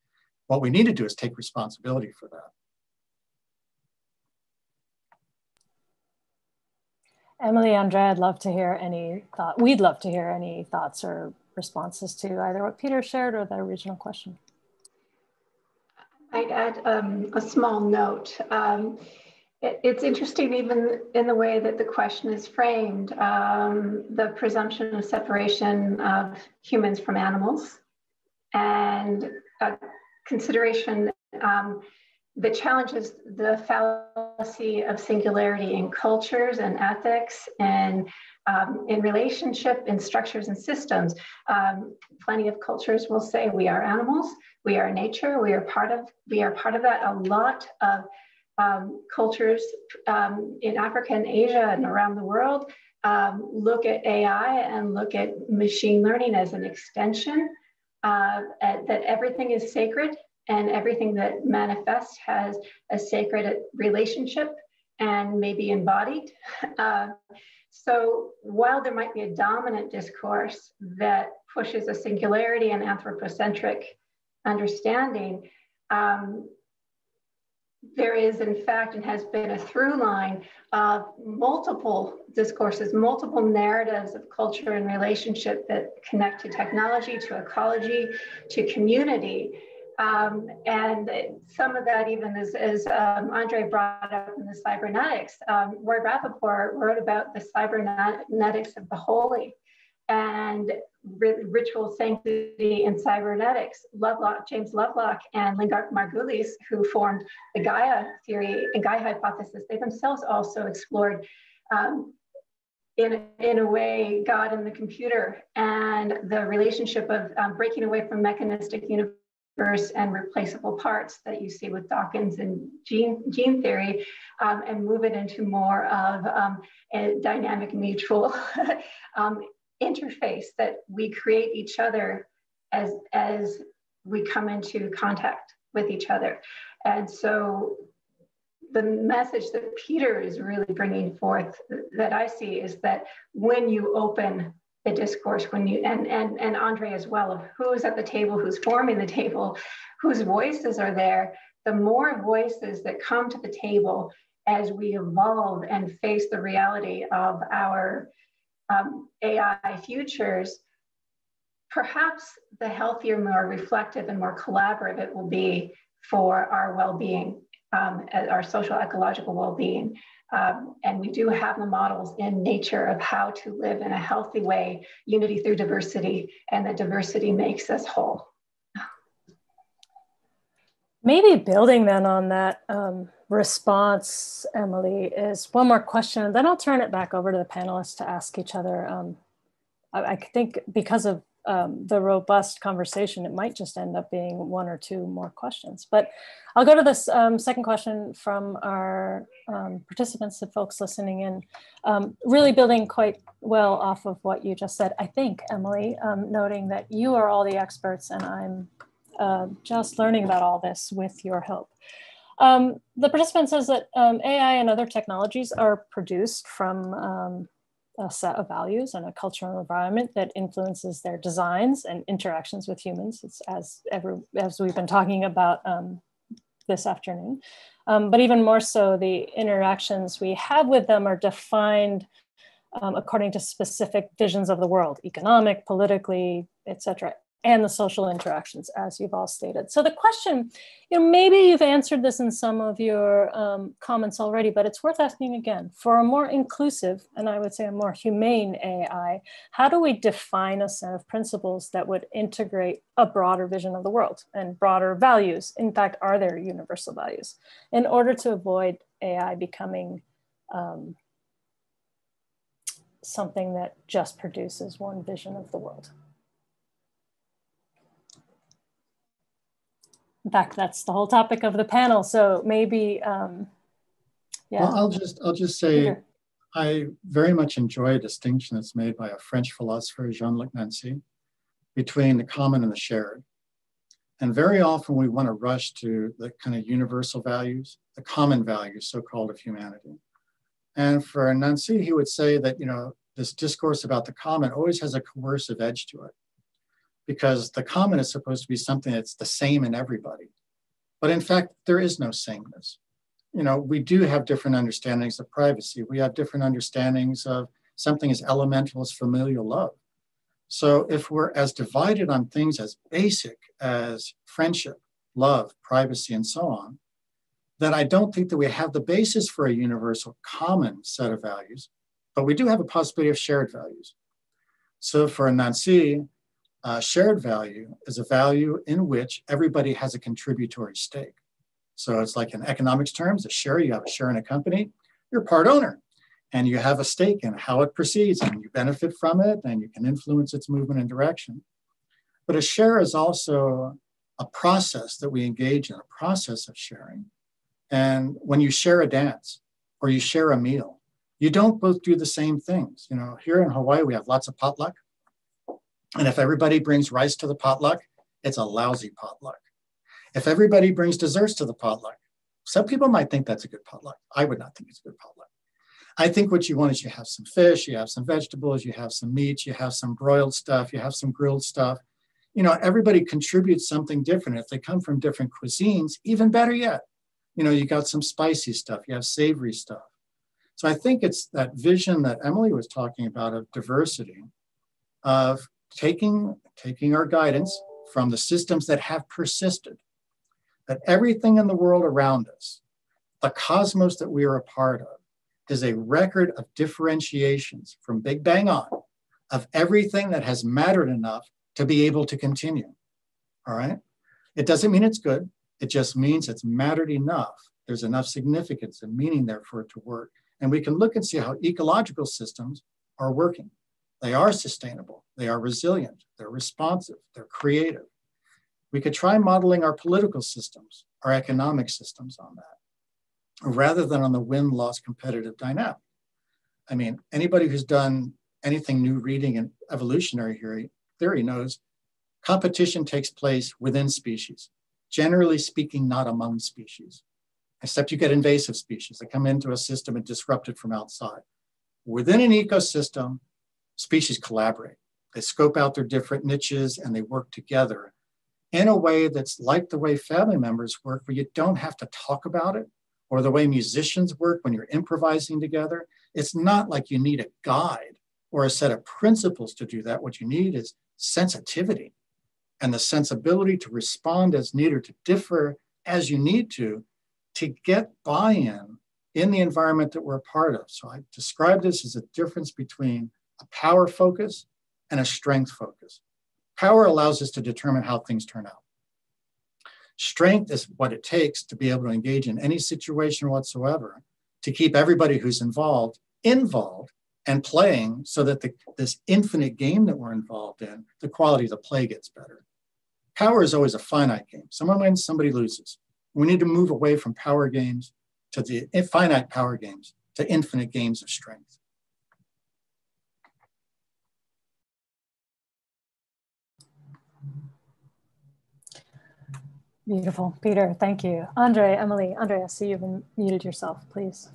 What we need to do is take responsibility for that. Emily, Andre, I'd love to hear any thought. We'd love to hear any thoughts or responses to either what Peter shared or the original question. I'd add um, a small note. Um, it, it's interesting, even in the way that the question is framed, um, the presumption of separation of humans from animals and consideration um, the challenge is the fallacy of singularity in cultures and ethics and um, in relationship in structures and systems. Um, plenty of cultures will say we are animals, we are nature, we are part of we are part of that. A lot of um, cultures um, in Africa and Asia and around the world um, look at AI and look at machine learning as an extension. Uh, that everything is sacred and everything that manifests has a sacred relationship and may be embodied. Uh, <laughs> so while there might be a dominant discourse that pushes a singularity and anthropocentric understanding, um, there is, in fact, and has been a through line of multiple discourses, multiple narratives of culture and relationship that connect to technology, to ecology, to community. Um, and some of that even is, as um, Andre brought up in the cybernetics, um, Roy Rappaport wrote about the cybernetics of the holy and ritual sanctity in cybernetics. Lovelock, James Lovelock and Lynn Margulis, who formed the Gaia theory and Gaia hypothesis, they themselves also explored um, in, in a way, God and the computer and the relationship of um, breaking away from mechanistic universe and replaceable parts that you see with Dawkins and gene, gene theory um, and move it into more of um, a dynamic mutual <laughs> um, interface that we create each other as, as we come into contact with each other. And so the message that Peter is really bringing forth that I see is that when you open the discourse when you and and and Andre as well of who's at the table, who's forming the table, whose voices are there. The more voices that come to the table as we evolve and face the reality of our um, AI futures, perhaps the healthier, more reflective, and more collaborative it will be for our well-being, um, our social ecological well-being. Um, and we do have the models in nature of how to live in a healthy way, unity through diversity, and that diversity makes us whole. Maybe building then on that um, response, Emily, is one more question. Then I'll turn it back over to the panelists to ask each other. Um, I, I, think because of um, the robust conversation, it might just end up being one or two more questions. But I'll go to this um, second question from our um, participants, the folks listening in, um, really building quite well off of what you just said, I think, Emily, um, noting that you are all the experts and I'm uh, just learning about all this with your help. Um, the participant says that AI and other technologies are produced from a set of values and a cultural environment that influences their designs and interactions with humans. It's as ever as we've been talking about um, this afternoon. Um, but even more so, the interactions we have with them are defined um, according to specific visions of the world, economic, politically, etc and the social interactions, as you've all stated. So the question, you know, maybe you've answered this in some of your um, comments already, but it's worth asking again. For a more inclusive, and I would say a more humane AI, how do we define a set of principles that would integrate a broader vision of the world and broader values? In fact, are there universal values? In order to avoid AI becoming um, something that just produces one vision of the world. In fact, that's the whole topic of the panel. So maybe, um, yeah. Well, I'll just I'll just say Peter. I very much enjoy a distinction that's made by a French philosopher, Jean-Luc Nancy, between the common and the shared. And very often we want to rush to the kind of universal values, the common values, so-called of humanity. And for Nancy, he would say that, you know, this discourse about the common always has a coercive edge to it because the common is supposed to be something that's the same in everybody. But in fact, there is no sameness. You know, we do have different understandings of privacy. We have different understandings of something as elemental as familial love. So if we're as divided on things as basic as friendship, love, privacy, and so on, then I don't think that we have the basis for a universal common set of values, but we do have a possibility of shared values. So for Nancy, uh, shared value is a value in which everybody has a contributory stake. So it's like in economics terms, a share, you have a share in a company, you're part owner and you have a stake in how it proceeds and you benefit from it and you can influence its movement and direction. But a share is also a process that we engage in, a process of sharing. And when you share a dance or you share a meal, you don't both do the same things. You know, here in Hawaii, we have lots of potluck. And if everybody brings rice to the potluck, it's a lousy potluck. If everybody brings desserts to the potluck, some people might think that's a good potluck. I would not think it's a good potluck. I think what you want is you have some fish, you have some vegetables, you have some meat, you have some broiled stuff, you have some grilled stuff. You know, everybody contributes something different. If they come from different cuisines, even better yet. You know, you got some spicy stuff, you have savory stuff. So I think it's that vision that Emily was talking about of diversity, of taking, taking our guidance from the systems that have persisted, that everything in the world around us, the cosmos that we are a part of, is a record of differentiations from Big Bang on of everything that has mattered enough to be able to continue. All right? It doesn't mean it's good. It just means it's mattered enough. There's enough significance and meaning there for it to work. And we can look and see how ecological systems are working. They are sustainable, they are resilient, they're responsive, they're creative. We could try modeling our political systems, our economic systems on that, rather than on the win loss competitive dynamic. I mean, anybody who's done anything new reading in evolutionary theory, theory knows competition takes place within species, generally speaking, not among species, except you get invasive species that come into a system and disrupt it from outside. Within an ecosystem, species collaborate. They scope out their different niches and they work together in a way that's like the way family members work, where you don't have to talk about it, or the way musicians work when you're improvising together. It's not like you need a guide or a set of principles to do that. What you need is sensitivity and the sensibility to respond as needed, to differ as you need to, to get buy in in the environment that we're a part of. So I describe this as a difference between a power focus and a strength focus. Power allows us to determine how things turn out. Strength is what it takes to be able to engage in any situation whatsoever to keep everybody who's involved involved and playing so that the, this infinite game that we're involved in, the quality of the play gets better. Power is always a finite game. Someone wins, somebody loses. We need to move away from power games to the finite power games to infinite games of strength. Beautiful. Peter, thank you. Andre, Emily, Andre, I see you've muted yourself, please.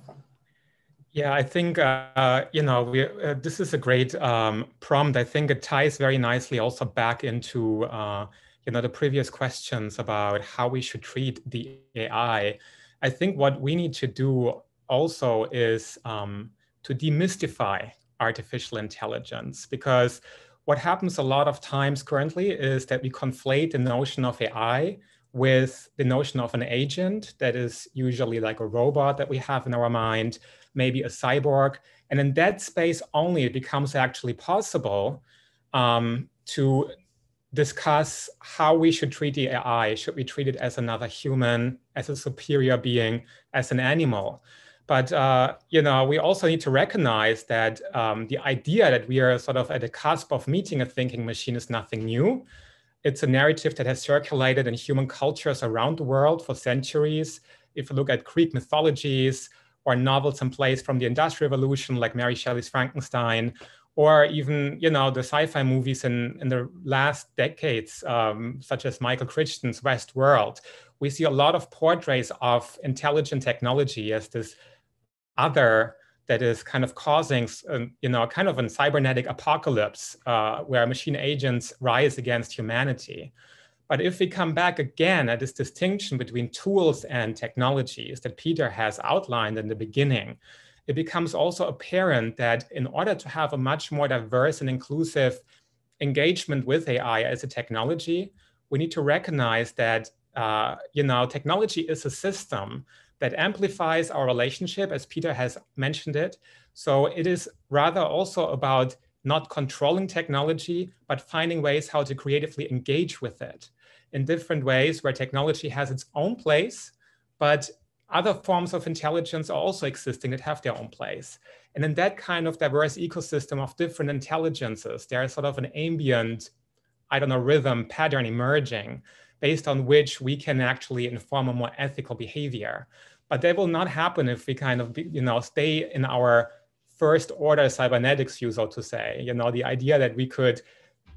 Yeah, I think, uh, you know, we, uh, this is a great um, prompt. I think it ties very nicely also back into, uh, you know, the previous questions about how we should treat the AI. I think what we need to do also is um, to demystify artificial intelligence because what happens a lot of times currently is that we conflate the notion of AI with the notion of an agent that is usually like a robot that we have in our mind, maybe a cyborg. And in that space only, it becomes actually possible um, to discuss how we should treat the AI. Should we treat it as another human, as a superior being, as an animal? But uh, you know, we also need to recognize that um, the idea that we are sort of at the cusp of meeting a thinking machine is nothing new. It's a narrative that has circulated in human cultures around the world for centuries. If you look at Greek mythologies or novels and plays from the Industrial Revolution, like Mary Shelley's Frankenstein, or even you know the sci-fi movies in, in the last decades, um, such as Michael Crichton's Westworld, we see a lot of portraits of intelligent technology as this other that is kind of causing, um, you know, kind of a cybernetic apocalypse uh, where machine agents rise against humanity. But if we come back again at this distinction between tools and technologies that Peter has outlined in the beginning, it becomes also apparent that in order to have a much more diverse and inclusive engagement with AI as a technology, we need to recognize that uh, you know technology is a system that amplifies our relationship, as Peter has mentioned it. So it is rather also about not controlling technology, but finding ways how to creatively engage with it in different ways where technology has its own place, but other forms of intelligence are also existing that have their own place. And in that kind of diverse ecosystem of different intelligences, there is sort of an ambient, I don't know, rhythm, pattern emerging based on which we can actually inform a more ethical behavior. But that will not happen if we kind of, you know, stay in our first order cybernetics view, so to say. You know, the idea that we could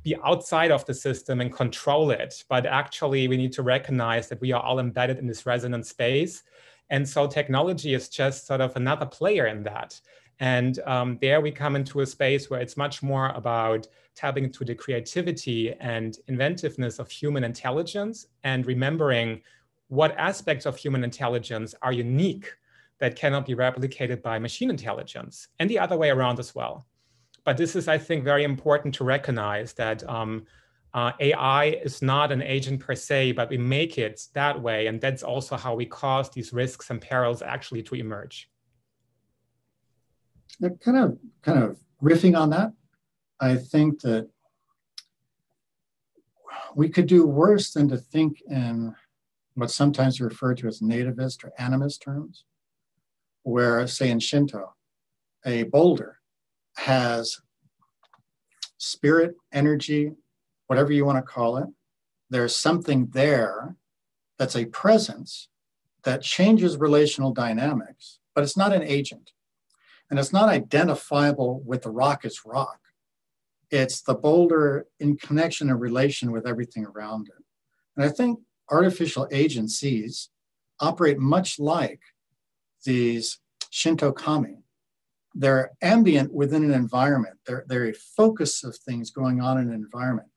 be outside of the system and control it, but actually we need to recognize that we are all embedded in this resonant space. And so technology is just sort of another player in that. And um, there we come into a space where it's much more about tapping into the creativity and inventiveness of human intelligence and remembering what aspects of human intelligence are unique that cannot be replicated by machine intelligence, and the other way around as well. But this is, I think, very important to recognize that um, uh, AI is not an agent per se, but we make it that way. And that's also how we cause these risks and perils actually to emerge. Kind of, kind of riffing on that, I think that we could do worse than to think in what's sometimes referred to as nativist or animist terms, where, say, in Shinto, a boulder has spirit, energy, whatever you want to call it. There's something there that's a presence that changes relational dynamics, but it's not an agent. And it's not identifiable with the rock as rock. It's the boulder in connection and relation with everything around it. And I think artificial agencies operate much like these Shinto kami, they're ambient within an environment. They're, they're a focus of things going on in an environment.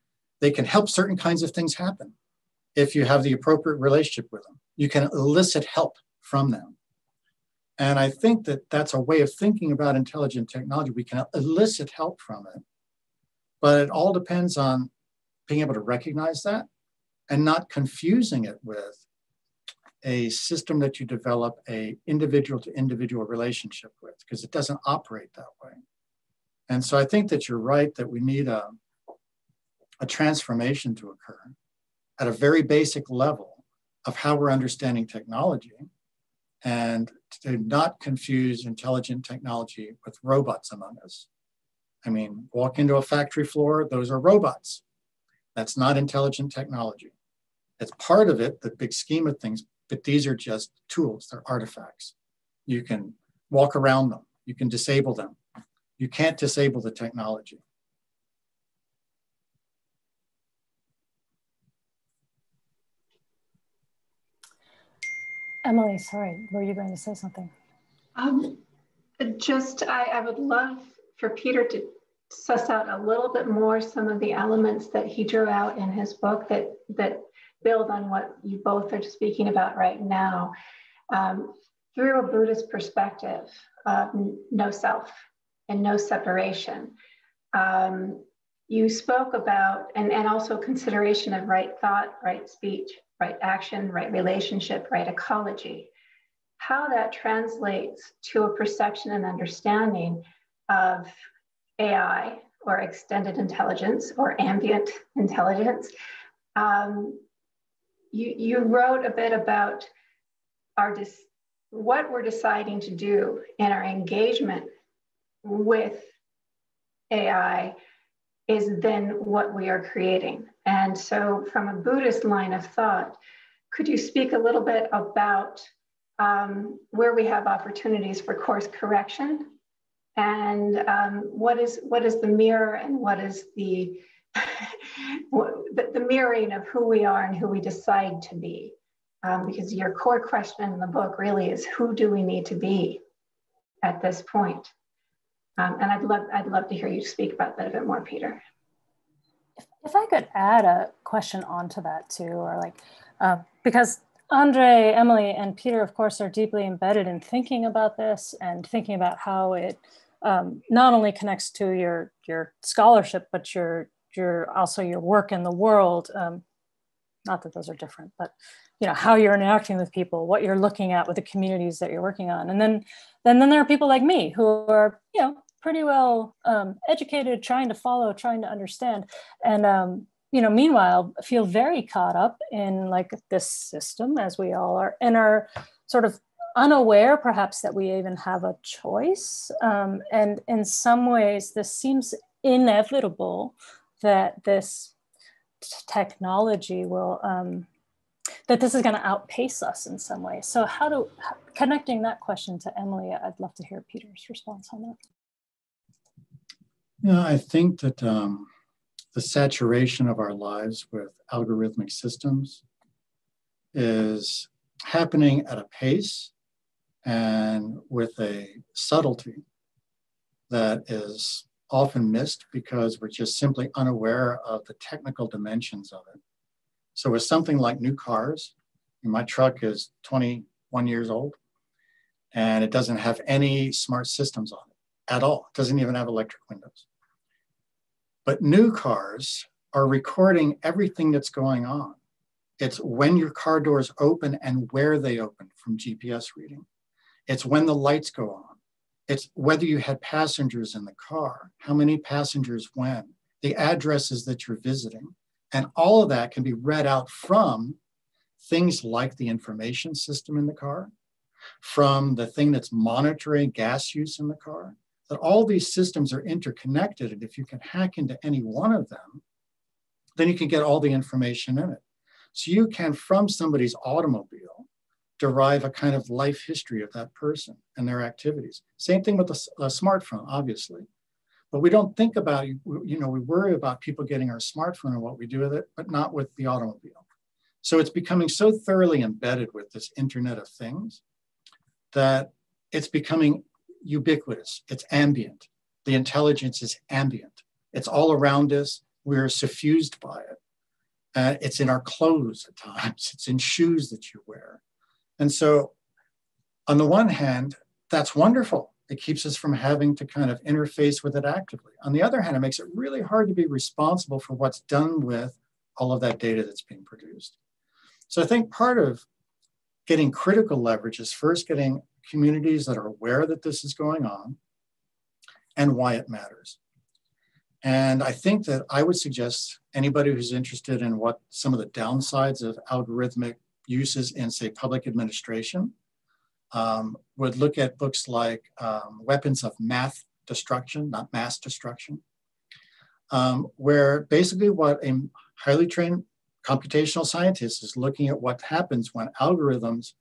They can help certain kinds of things happen if you have the appropriate relationship with them. You can elicit help from them. And I think that that's a way of thinking about intelligent technology. We can elicit help from it, but it all depends on being able to recognize that and not confusing it with a system that you develop a individual to individual relationship with because it doesn't operate that way. And so I think that you're right that we need a, a transformation to occur at a very basic level of how we're understanding technology and to not confuse intelligent technology with robots among us. I mean, walk into a factory floor, those are robots. That's not intelligent technology. It's part of it, the big scheme of things, but these are just tools, they're artifacts. You can walk around them, you can disable them. You can't disable the technology. Emily, sorry, were you going to say something? Um, just, I, I would love for Peter to suss out a little bit more some of the elements that he drew out in his book that that build on what you both are speaking about right now um, through a Buddhist perspective of no self and no separation. Um, you spoke about, and, and also consideration of right thought, right speech, right action, right relationship, right ecology. How that translates to a perception and understanding of AI or extended intelligence or ambient intelligence. Um, you, you wrote a bit about our dis- what we're deciding to do in our engagement with AI is then what we are creating. And so, from a Buddhist line of thought, could you speak a little bit about um, where we have opportunities for course correction and um, what is what is the mirror and what is the, the, the mirroring of who we are and who we decide to be. Um, because your core question in the book really is who do we need to be at this point? Um, and I'd love I'd love to hear you speak about that a bit more Peter. If, if I could add a question onto that too or like uh, because Andre, Emily, and Peter, of course, are deeply embedded in thinking about this and thinking about how it um, not only connects to your your scholarship, but your your also your work in the world. Um, not that those are different, but you know how you're interacting with people, what you're looking at with the communities that you're working on, and then then then there are people like me who are you know pretty well um, educated, trying to follow, trying to understand, and um, you know meanwhile feel very caught up in like this system as we all are, and are sort of unaware perhaps that we even have a choice. Um, and in some ways, this seems inevitable that this technology will, um, that this is going to outpace us in some way. So how do, connecting that question to Emily, I'd love to hear Peter's response on that. Yeah, I think that um, the saturation of our lives with algorithmic systems is happening at a pace and with a subtlety that is often missed because we're just simply unaware of the technical dimensions of it. So with something like new cars, my truck is 21 years old and it doesn't have any smart systems on it at all. It doesn't even have electric windows. But new cars are recording everything that's going on. It's when your car doors open and where they open from GPS reading. It's when the lights go on. It's whether you had passengers in the car, how many passengers when, the addresses that you're visiting. And all of that can be read out from things like the information system in the car, from the thing that's monitoring gas use in the car, that all these systems are interconnected. And if you can hack into any one of them, then you can get all the information in it. So you can, from somebody's automobile, derive a kind of life history of that person and their activities. Same thing with a, a, smartphone, obviously. But we don't think about, you know, we worry about people getting our smartphone and what we do with it, but not with the automobile. So it's becoming so thoroughly embedded with this Internet of Things that it's becoming ubiquitous, it's ambient. The intelligence is ambient. It's all around us. We're suffused by it. Uh, it's in our clothes at times, it's in shoes that you wear. And so, on the one hand, that's wonderful. It keeps us from having to kind of interface with it actively. On the other hand, it makes it really hard to be responsible for what's done with all of that data that's being produced. So I think part of getting critical leverage is first getting communities that are aware that this is going on and why it matters. And I think that I would suggest anybody who's interested in what some of the downsides of algorithmic uses in, say, public administration um, would look at books like um, Weapons of Math Destruction, not Mass Destruction, um, where basically what a highly trained computational scientist is looking at what happens when algorithms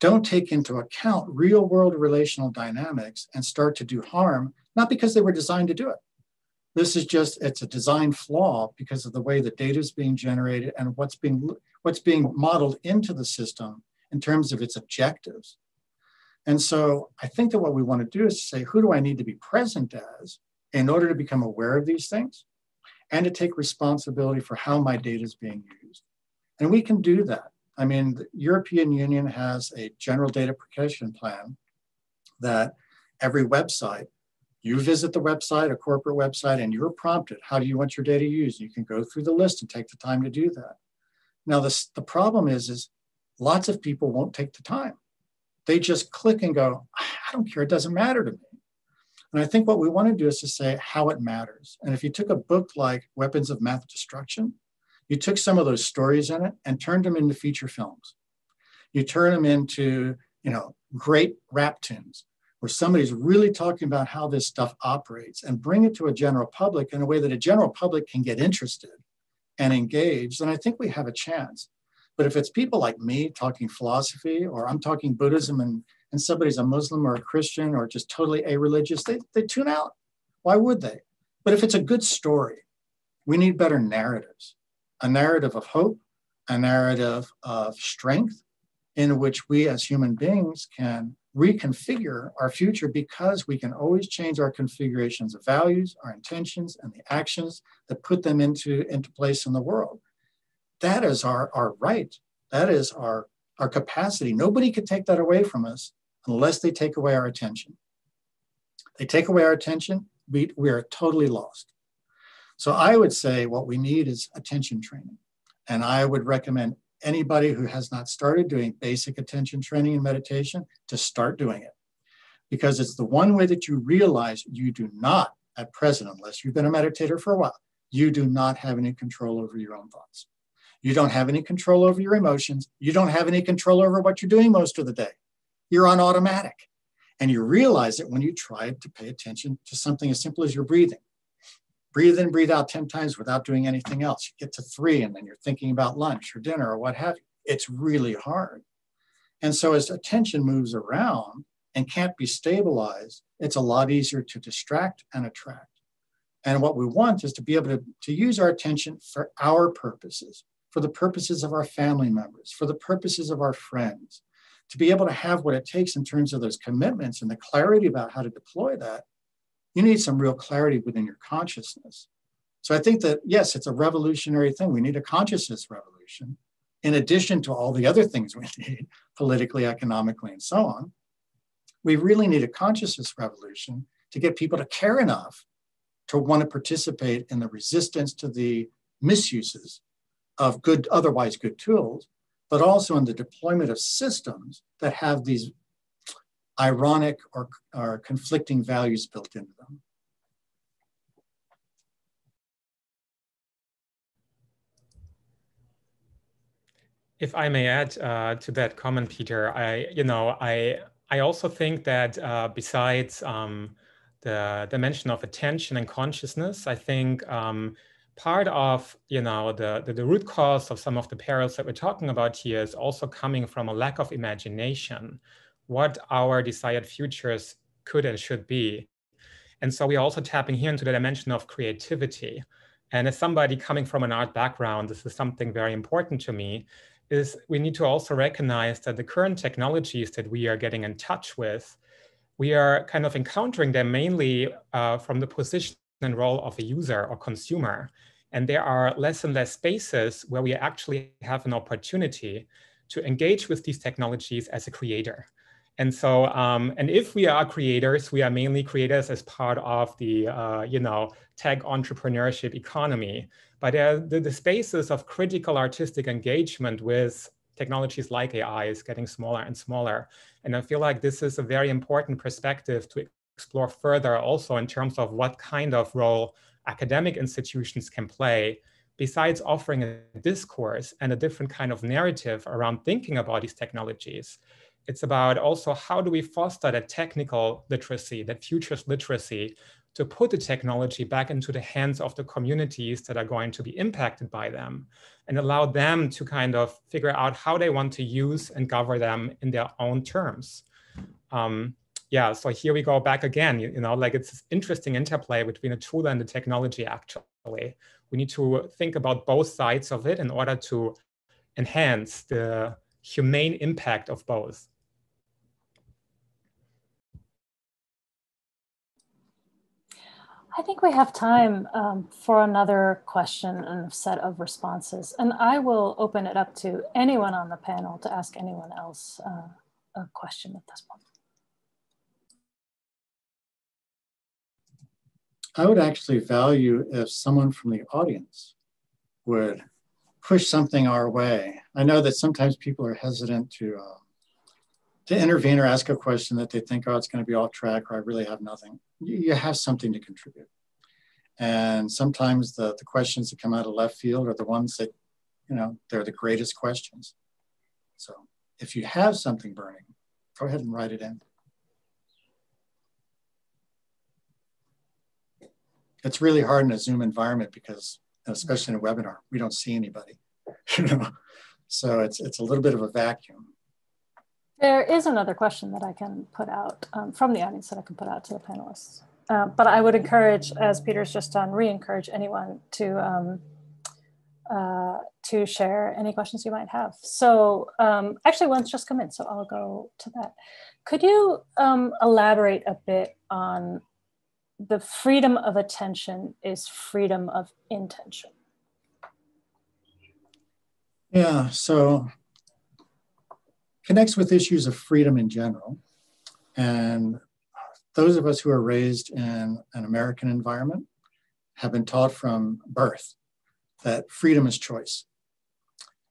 don't take into account real world relational dynamics and start to do harm, not because they were designed to do it. This is just, it's a design flaw because of the way the data is being generated and what's being, what's being modeled into the system in terms of its objectives. And so I think that what we want to do is say, who do I need to be present as in order to become aware of these things and to take responsibility for how my data is being used? And we can do that. I mean, the European Union has a general data protection plan that every website, you visit the website, a corporate website, and you're prompted, how do you want your data used? You can go through the list and take the time to do that. Now, this, the problem is, is lots of people won't take the time. They just click and go, I don't care, it doesn't matter to me. And I think what we want to do is to say how it matters. And if you took a book like Weapons of Math Destruction, you took some of those stories in it and turned them into feature films. You turn them into, you know, great rap tunes where somebody's really talking about how this stuff operates and bring it to a general public in a way that a general public can get interested and engaged, then I think we have a chance. But if it's people like me talking philosophy, or I'm talking Buddhism and, and somebody's a Muslim or a Christian or just totally a religious, they, they tune out. Why would they? But if it's a good story, we need better narratives a narrative of hope, a narrative of strength, in which we as human beings can reconfigure our future because we can always change our configurations of values, our intentions, and the actions that put them into, into place in the world. That is our, our right. That is our, our capacity. Nobody could take that away from us unless they take away our attention. They take away our attention, we, we are totally lost. So I would say what we need is attention training. And I would recommend anybody who has not started doing basic attention training and meditation to start doing it. Because it's the one way that you realize you do not, at present, unless you've been a meditator for a while, you do not have any control over your own thoughts. You don't have any control over your emotions. You don't have any control over what you're doing most of the day. You're on automatic. And you realize it when you try to pay attention to something as simple as your breathing breathe in, breathe out 10 times without doing anything else. You get to three, and then you're thinking about lunch or dinner or what have you. It's really hard. And so, as attention moves around and can't be stabilized, it's a lot easier to distract and attract. And what we want is to be able to, to use our attention for our purposes, for the purposes of our family members, for the purposes of our friends, to be able to have what it takes in terms of those commitments and the clarity about how to deploy that you need some real clarity within your consciousness. So I think that, yes, it's a revolutionary thing. We need a consciousness revolution in addition to all the other things we <laughs> need politically, economically, and so on. We really need a consciousness revolution to get people to care enough to want to participate in the resistance to the misuses of good, otherwise good tools, but also in the deployment of systems that have these ironic or, or conflicting values built into them. If I may add uh, to that comment, Peter, I, you know, I, I also think that uh, besides um, the dimension of attention and consciousness, I think um, part of, you know, the, the, the root cause of some of the perils that we're talking about here is also coming from a lack of imagination what our desired futures could and should be. And so we're also tapping here into the dimension of creativity. And as somebody coming from an art background, this is something very important to me, is we need to also recognize that the current technologies that we are getting in touch with, we are kind of encountering them mainly uh, from the position and role of a user or consumer. And there are less and less spaces where we actually have an opportunity to engage with these technologies as a creator. And so, um, and if we are creators, we are mainly creators as part of the, uh, you know, tech entrepreneurship economy. But the, the spaces of critical artistic engagement with technologies like AI is getting smaller and smaller. And I feel like this is a very important perspective to explore further also in terms of what kind of role academic institutions can play besides offering a discourse and a different kind of narrative around thinking about these technologies it's about also how do we foster that technical literacy, that futures literacy, to put the technology back into the hands of the communities that are going to be impacted by them and allow them to kind of figure out how they want to use and govern them in their own terms. Um, yeah, so here we go back again, you, you know, like it's this interesting interplay between the tool and the technology actually. We need to think about both sides of it in order to enhance the humane impact of both. I think we have time um, for another question and set of responses. And I will open it up to anyone on the panel to ask anyone else uh, a question at this point. I would actually value if someone from the audience would push something our way. I know that sometimes people are hesitant to uh, to intervene or ask a question that they think, oh, it's going to be off track or I really have nothing. You, you have something to contribute. And sometimes the, the questions that come out of left field are the ones that, you know, they're the greatest questions. So if you have something burning, go ahead and write it in. It's really hard in a Zoom environment because, especially in a webinar, we don't see anybody. <laughs> you know, so it's it's a little bit of a vacuum. There is another question that I can put out um, from the audience that I can put out to the panelists. Uh, but I would encourage, as Peter's just done, re-encourage anyone to um, uh, to share any questions you might have. So um, actually one's just come in, so I'll go to that. Could you um, elaborate a bit on the freedom of attention is freedom of intention? Yeah, so connects with issues of freedom in general. And those of us who are raised in an American environment have been taught from birth that freedom is choice.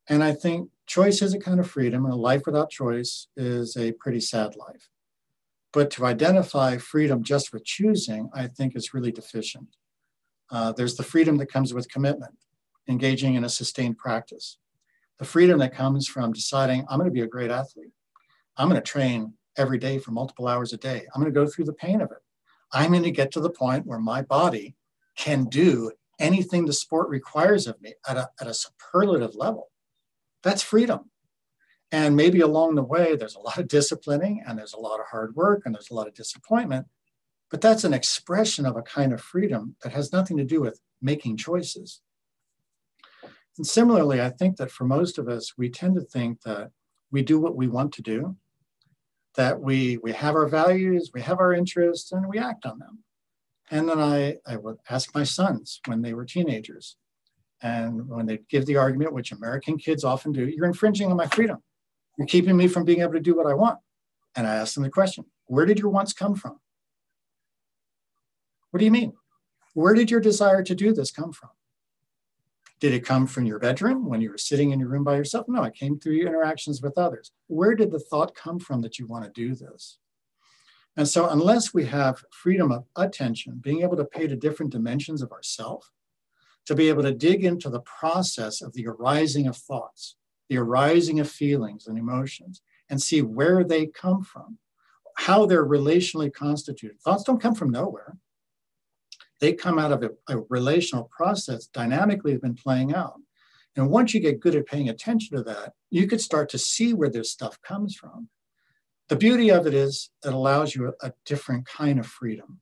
And I think choice is a kind of freedom, and a life without choice is a pretty sad life. But to identify freedom just for choosing, I think is really deficient. Uh, there's the freedom that comes with commitment, engaging in a sustained practice the freedom that comes from deciding I'm going to be a great athlete. I'm going to train every day for multiple hours a day. I'm going to go through the pain of it. I'm going to get to the point where my body can do anything the sport requires of me at a, at a superlative level. That's freedom. And maybe along the way, there's a lot of disciplining and there's a lot of hard work and there's a lot of disappointment. But that's an expression of a kind of freedom that has nothing to do with making choices. And similarly, I think that for most of us, we tend to think that we do what we want to do, that we, we have our values, we have our interests, and we act on them. And then I, I would ask my sons when they were teenagers, and when they give the argument, which American kids often do, you're infringing on my freedom. You're keeping me from being able to do what I want. And I ask them the question, where did your wants come from? What do you mean? Where did your desire to do this come from? Did it come from your bedroom when you were sitting in your room by yourself? No, it came through your interactions with others. Where did the thought come from that you want to do this? And so, unless we have freedom of attention, being able to pay to different dimensions of ourself, to be able to dig into the process of the arising of thoughts, the arising of feelings and emotions, and see where they come from, how they're relationally constituted. Thoughts don't come from nowhere they come out of a, a relational process dynamically has been playing out. And once you get good at paying attention to that, you could start to see where this stuff comes from. The beauty of it is it allows you a, a different kind of freedom.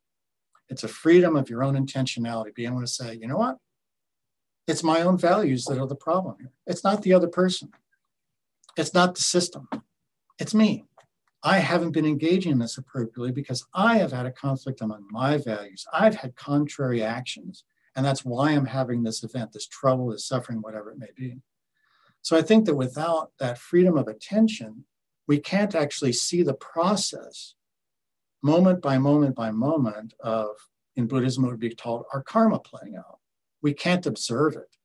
It's a freedom of your own intentionality, being able to say, you know what? It's my own values that are the problem here. It's not the other person. It's not the system. It's me. I haven't been engaging in this appropriately because I have had a conflict among my values. I've had contrary actions. And that's why I'm having this event, this trouble, this suffering, whatever it may be. So I think that without that freedom of attention, we can't actually see the process moment by moment by moment of, in Buddhism, it would be called our karma playing out. We can't observe it.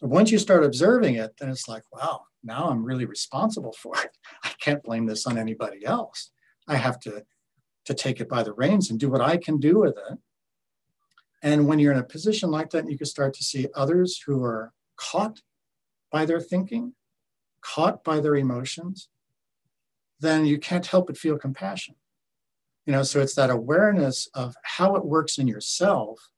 But once you start observing it, then it's like, wow, now I'm really responsible for it. <laughs> I can't blame this on anybody else. I have to, to take it by the reins and do what I can do with it. And when you're in a position like that, you can start to see others who are caught by their thinking, caught by their emotions, then you can't help but feel compassion. You know, so it's that awareness of how it works in yourself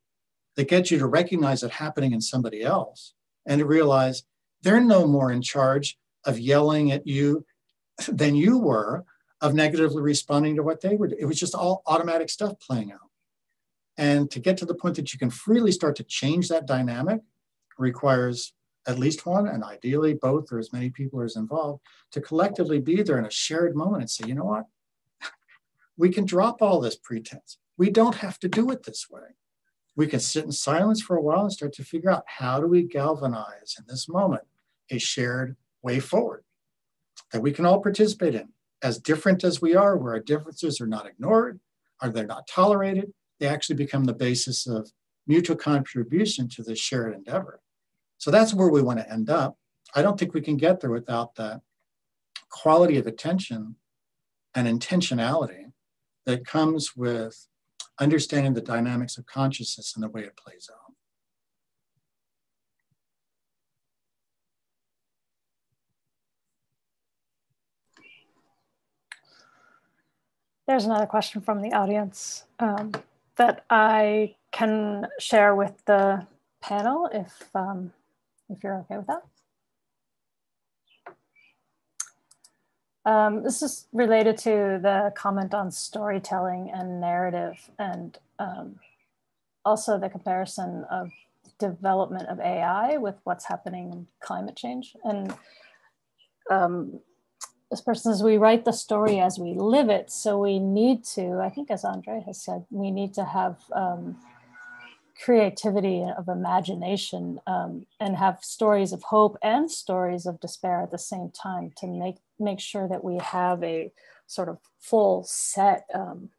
that gets you to recognize it happening in somebody else and to realize they're no more in charge of yelling at you than you were of negatively responding to what they were doing. It was just all automatic stuff playing out. And to get to the point that you can freely start to change that dynamic requires at least one, and ideally both or as many people as involved, to collectively be there in a shared moment and say, you know what? <laughs> we can drop all this pretense. We don't have to do it this way. We can sit in silence for a while and start to figure out how do we galvanize in this moment a shared way forward that we can all participate in. As different as we are, where our differences are not ignored, are they not tolerated, they actually become the basis of mutual contribution to this shared endeavor. So that's where we want to end up. I don't think we can get there without that quality of attention and intentionality that comes with understanding the dynamics of consciousness and the way it plays out. There's another question from the audience um, that I can share with the panel if um, if you're okay with that. Um, this is related to the comment on storytelling and narrative and um, also the comparison of development of AI with what's happening in climate change. And um, this person says, we write the story as we live it. So we need to, I think as Andre has said, we need to have um, creativity of imagination um, and have stories of hope and stories of despair at the same time to make make sure that we have a sort of full set um,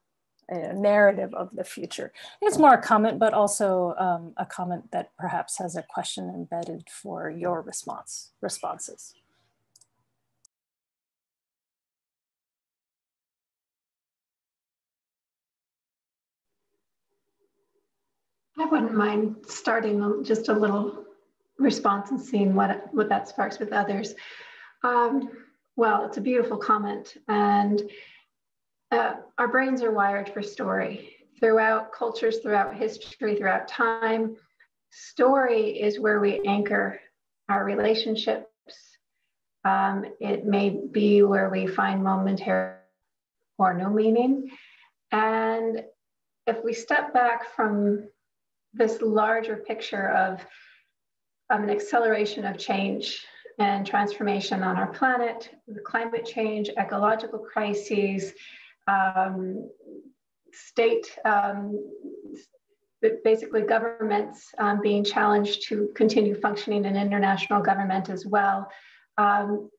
narrative of the future. It's more a comment, but also um, a comment that perhaps has a question embedded for your response responses. I wouldn't mind starting just a little response and seeing what, what that sparks with others. Um, well, it's a beautiful comment. And uh, our brains are wired for story. Throughout cultures, throughout history, throughout time, story is where we anchor our relationships. Um, it may be where we find momentary or no meaning. And if we step back from this larger picture of um, an acceleration of change and transformation on our planet, climate change, ecological crises, um, state, um, basically governments um, being challenged to continue functioning in international government as well. Um,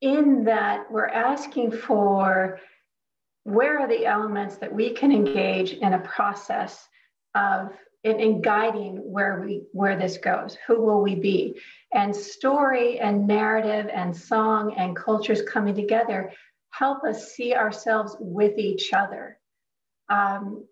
in that, we're asking for where are the elements that we can engage in a process of in, in, guiding where we where this goes. Who will we be? And story and narrative and song and cultures coming together help us see ourselves with each other. Um,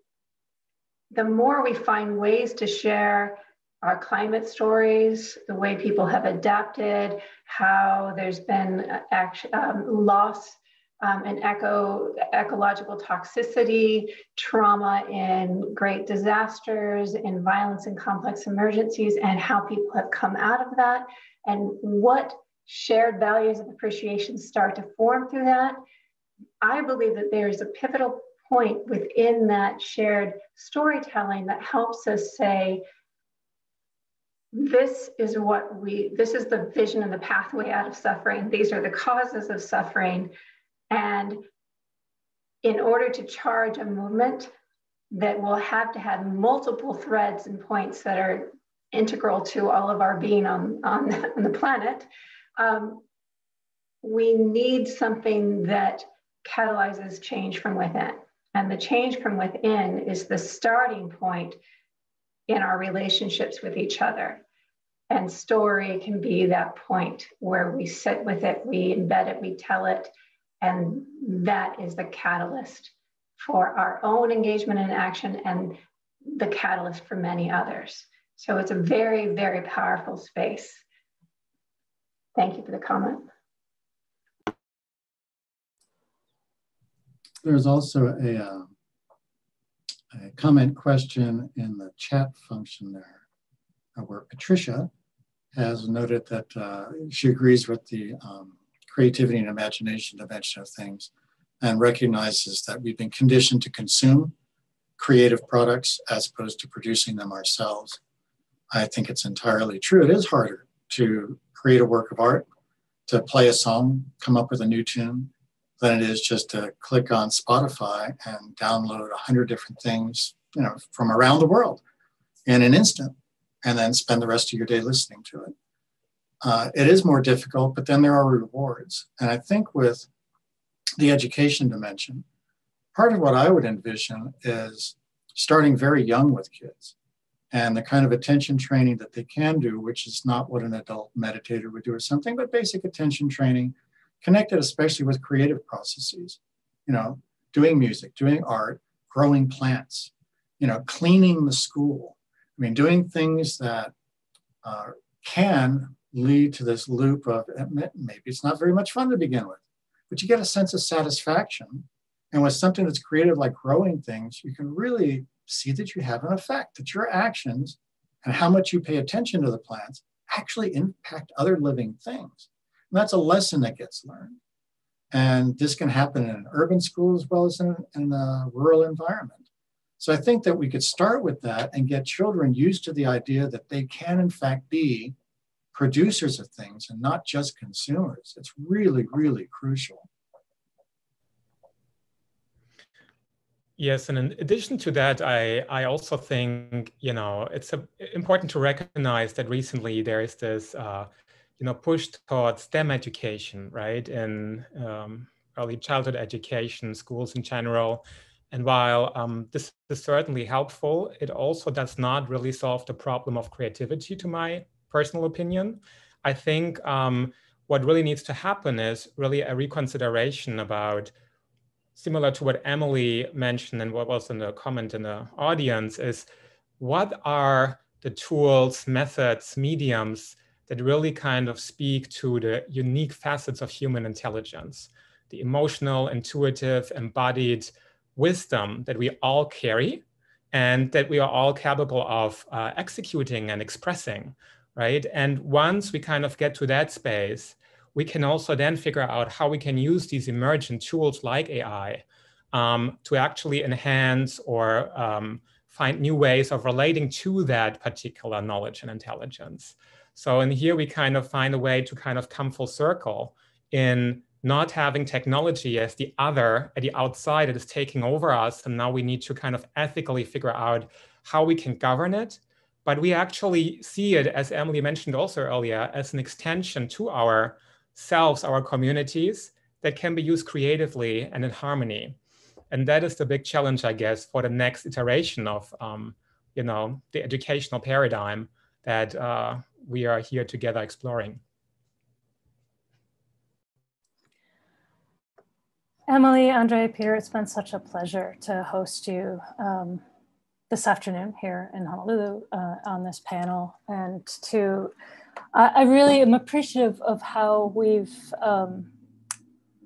the more we find ways to share our climate stories, the way people have adapted, how there's been action, um, loss um, and eco, ecological toxicity, trauma in great disasters, in violence and complex emergencies, and how people have come out of that, and what shared values of appreciation start to form through that. I believe that there is a pivotal point within that shared storytelling that helps us say, this is what we, this is the vision and the pathway out of suffering. These are the causes of suffering. And in order to charge a movement that will have to have multiple threads and points that are integral to all of our being on, on, the planet, um, we need something that catalyzes change from within. And the change from within is the starting point in our relationships with each other. And story can be that point where we sit with it, we embed it, we tell it, and that is the catalyst for our own engagement and action and the catalyst for many others. So it's a very, very powerful space. Thank you for the comment. There's also a, uh, a comment question in the chat function there, uh, where Patricia has noted that uh, she agrees with the um, creativity and imagination dimension of things and recognizes that we've been conditioned to consume creative products as opposed to producing them ourselves. I think it's entirely true. It is harder to create a work of art, to play a song, come up with a new tune, than it is just to click on Spotify and download a hundred different things, you know, from around the world in an instant, and then spend the rest of your day listening to it. Uh, it is more difficult, but then there are rewards. And I think with the education dimension, part of what I would envision is starting very young with kids and the kind of attention training that they can do, which is not what an adult meditator would do or something, but basic attention training connected especially with creative processes, you know, doing music, doing art, growing plants, you know, cleaning the school. I mean, doing things that uh, can lead to this loop of eh, maybe it's not very much fun to begin with, but you get a sense of satisfaction. And with something that's creative like growing things, you can really see that you have an effect, that your actions and how much you pay attention to the plants actually impact other living things. And that's a lesson that gets learned. And this can happen in an urban school as well as in, in a rural environment. So I think that we could start with that and get children used to the idea that they can, in fact, be producers of things and not just consumers. It's really, really crucial. Yes, and in addition to that, I, I also think, you know, it's a, important to recognize that recently there is this, uh, you know, push towards STEM education, right? In um, early childhood education, schools in general. And while um, this is certainly helpful, it also does not really solve the problem of creativity, to my personal opinion. I think um, what really needs to happen is really a reconsideration about similar to what Emily mentioned and what was in the comment in the audience is what are the tools, methods, mediums that really kind of speak to the unique facets of human intelligence, the emotional, intuitive, embodied wisdom that we all carry and that we are all capable of uh, executing and expressing right? And once we kind of get to that space, we can also then figure out how we can use these emergent tools like AI um, to actually enhance or um, find new ways of relating to that particular knowledge and intelligence. So in here, we kind of find a way to kind of come full circle in not having technology as the other at the outside that is taking over us. And now we need to kind of ethically figure out how we can govern it but we actually see it, as Emily mentioned also earlier, as an extension to our selves, our communities that can be used creatively and in harmony. And that is the big challenge, I guess, for the next iteration of, um, you know, the educational paradigm that uh, we are here together exploring. Emily, Andre, Peter, it's been such a pleasure to host you. Um, this afternoon here in Honolulu uh, on this panel and to, I, I, really am appreciative of how we've um,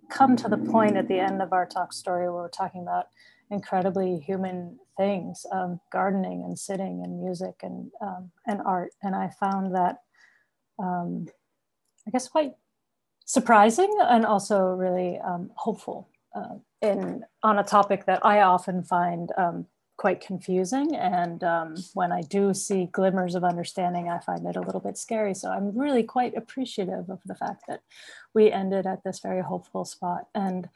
come to the point at the end of our talk story where we're talking about incredibly human things, um, gardening and sitting and music and, um, and art. And I found that, um, I guess, quite surprising and also really um, hopeful uh, in on a topic that I often find um, quite confusing. And um, when I do see glimmers of understanding, I find it a little bit scary. So I'm really quite appreciative of the fact that we ended at this very hopeful spot. And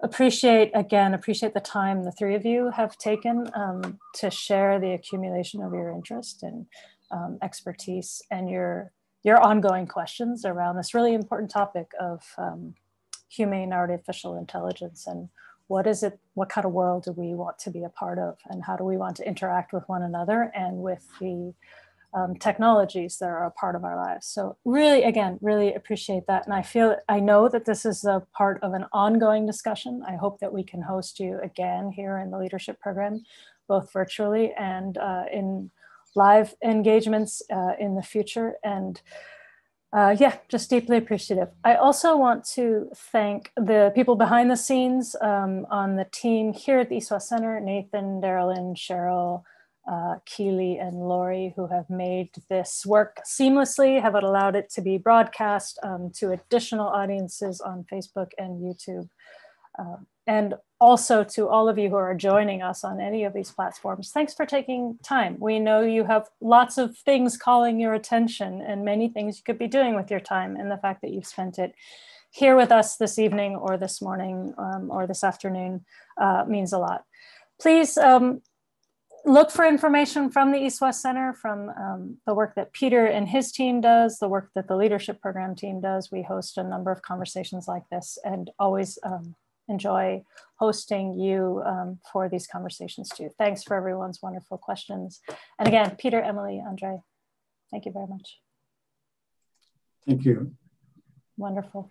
appreciate, again, appreciate the time the three of you have taken um, to share the accumulation of your interest and um, expertise and your, your ongoing questions around this really important topic of um, humane artificial intelligence and what is it, what kind of world do we want to be a part of and how do we want to interact with one another and with the um, technologies that are a part of our lives. So really, again, really appreciate that. And I feel, I know that this is a part of an ongoing discussion. I hope that we can host you again here in the leadership program, both virtually and uh, in live engagements uh, in the future. And uh, yeah, just deeply appreciative. I also want to thank the people behind the scenes um, on the team here at the West Center, Nathan, Darylyn, Cheryl, uh, Keely and Lori who have made this work seamlessly, have allowed it to be broadcast um, to additional audiences on Facebook and YouTube. Um, and also to all of you who are joining us on any of these platforms, thanks for taking time. We know you have lots of things calling your attention and many things you could be doing with your time and the fact that you've spent it here with us this evening or this morning um, or this afternoon uh, means a lot. Please um, look for information from the East West Center, from um, the work that Peter and his team does, the work that the leadership program team does. We host a number of conversations like this and always um, enjoy hosting you um, for these conversations too. Thanks for everyone's wonderful questions. And again, Peter, Emily, Andre, thank you very much. Thank you. Wonderful.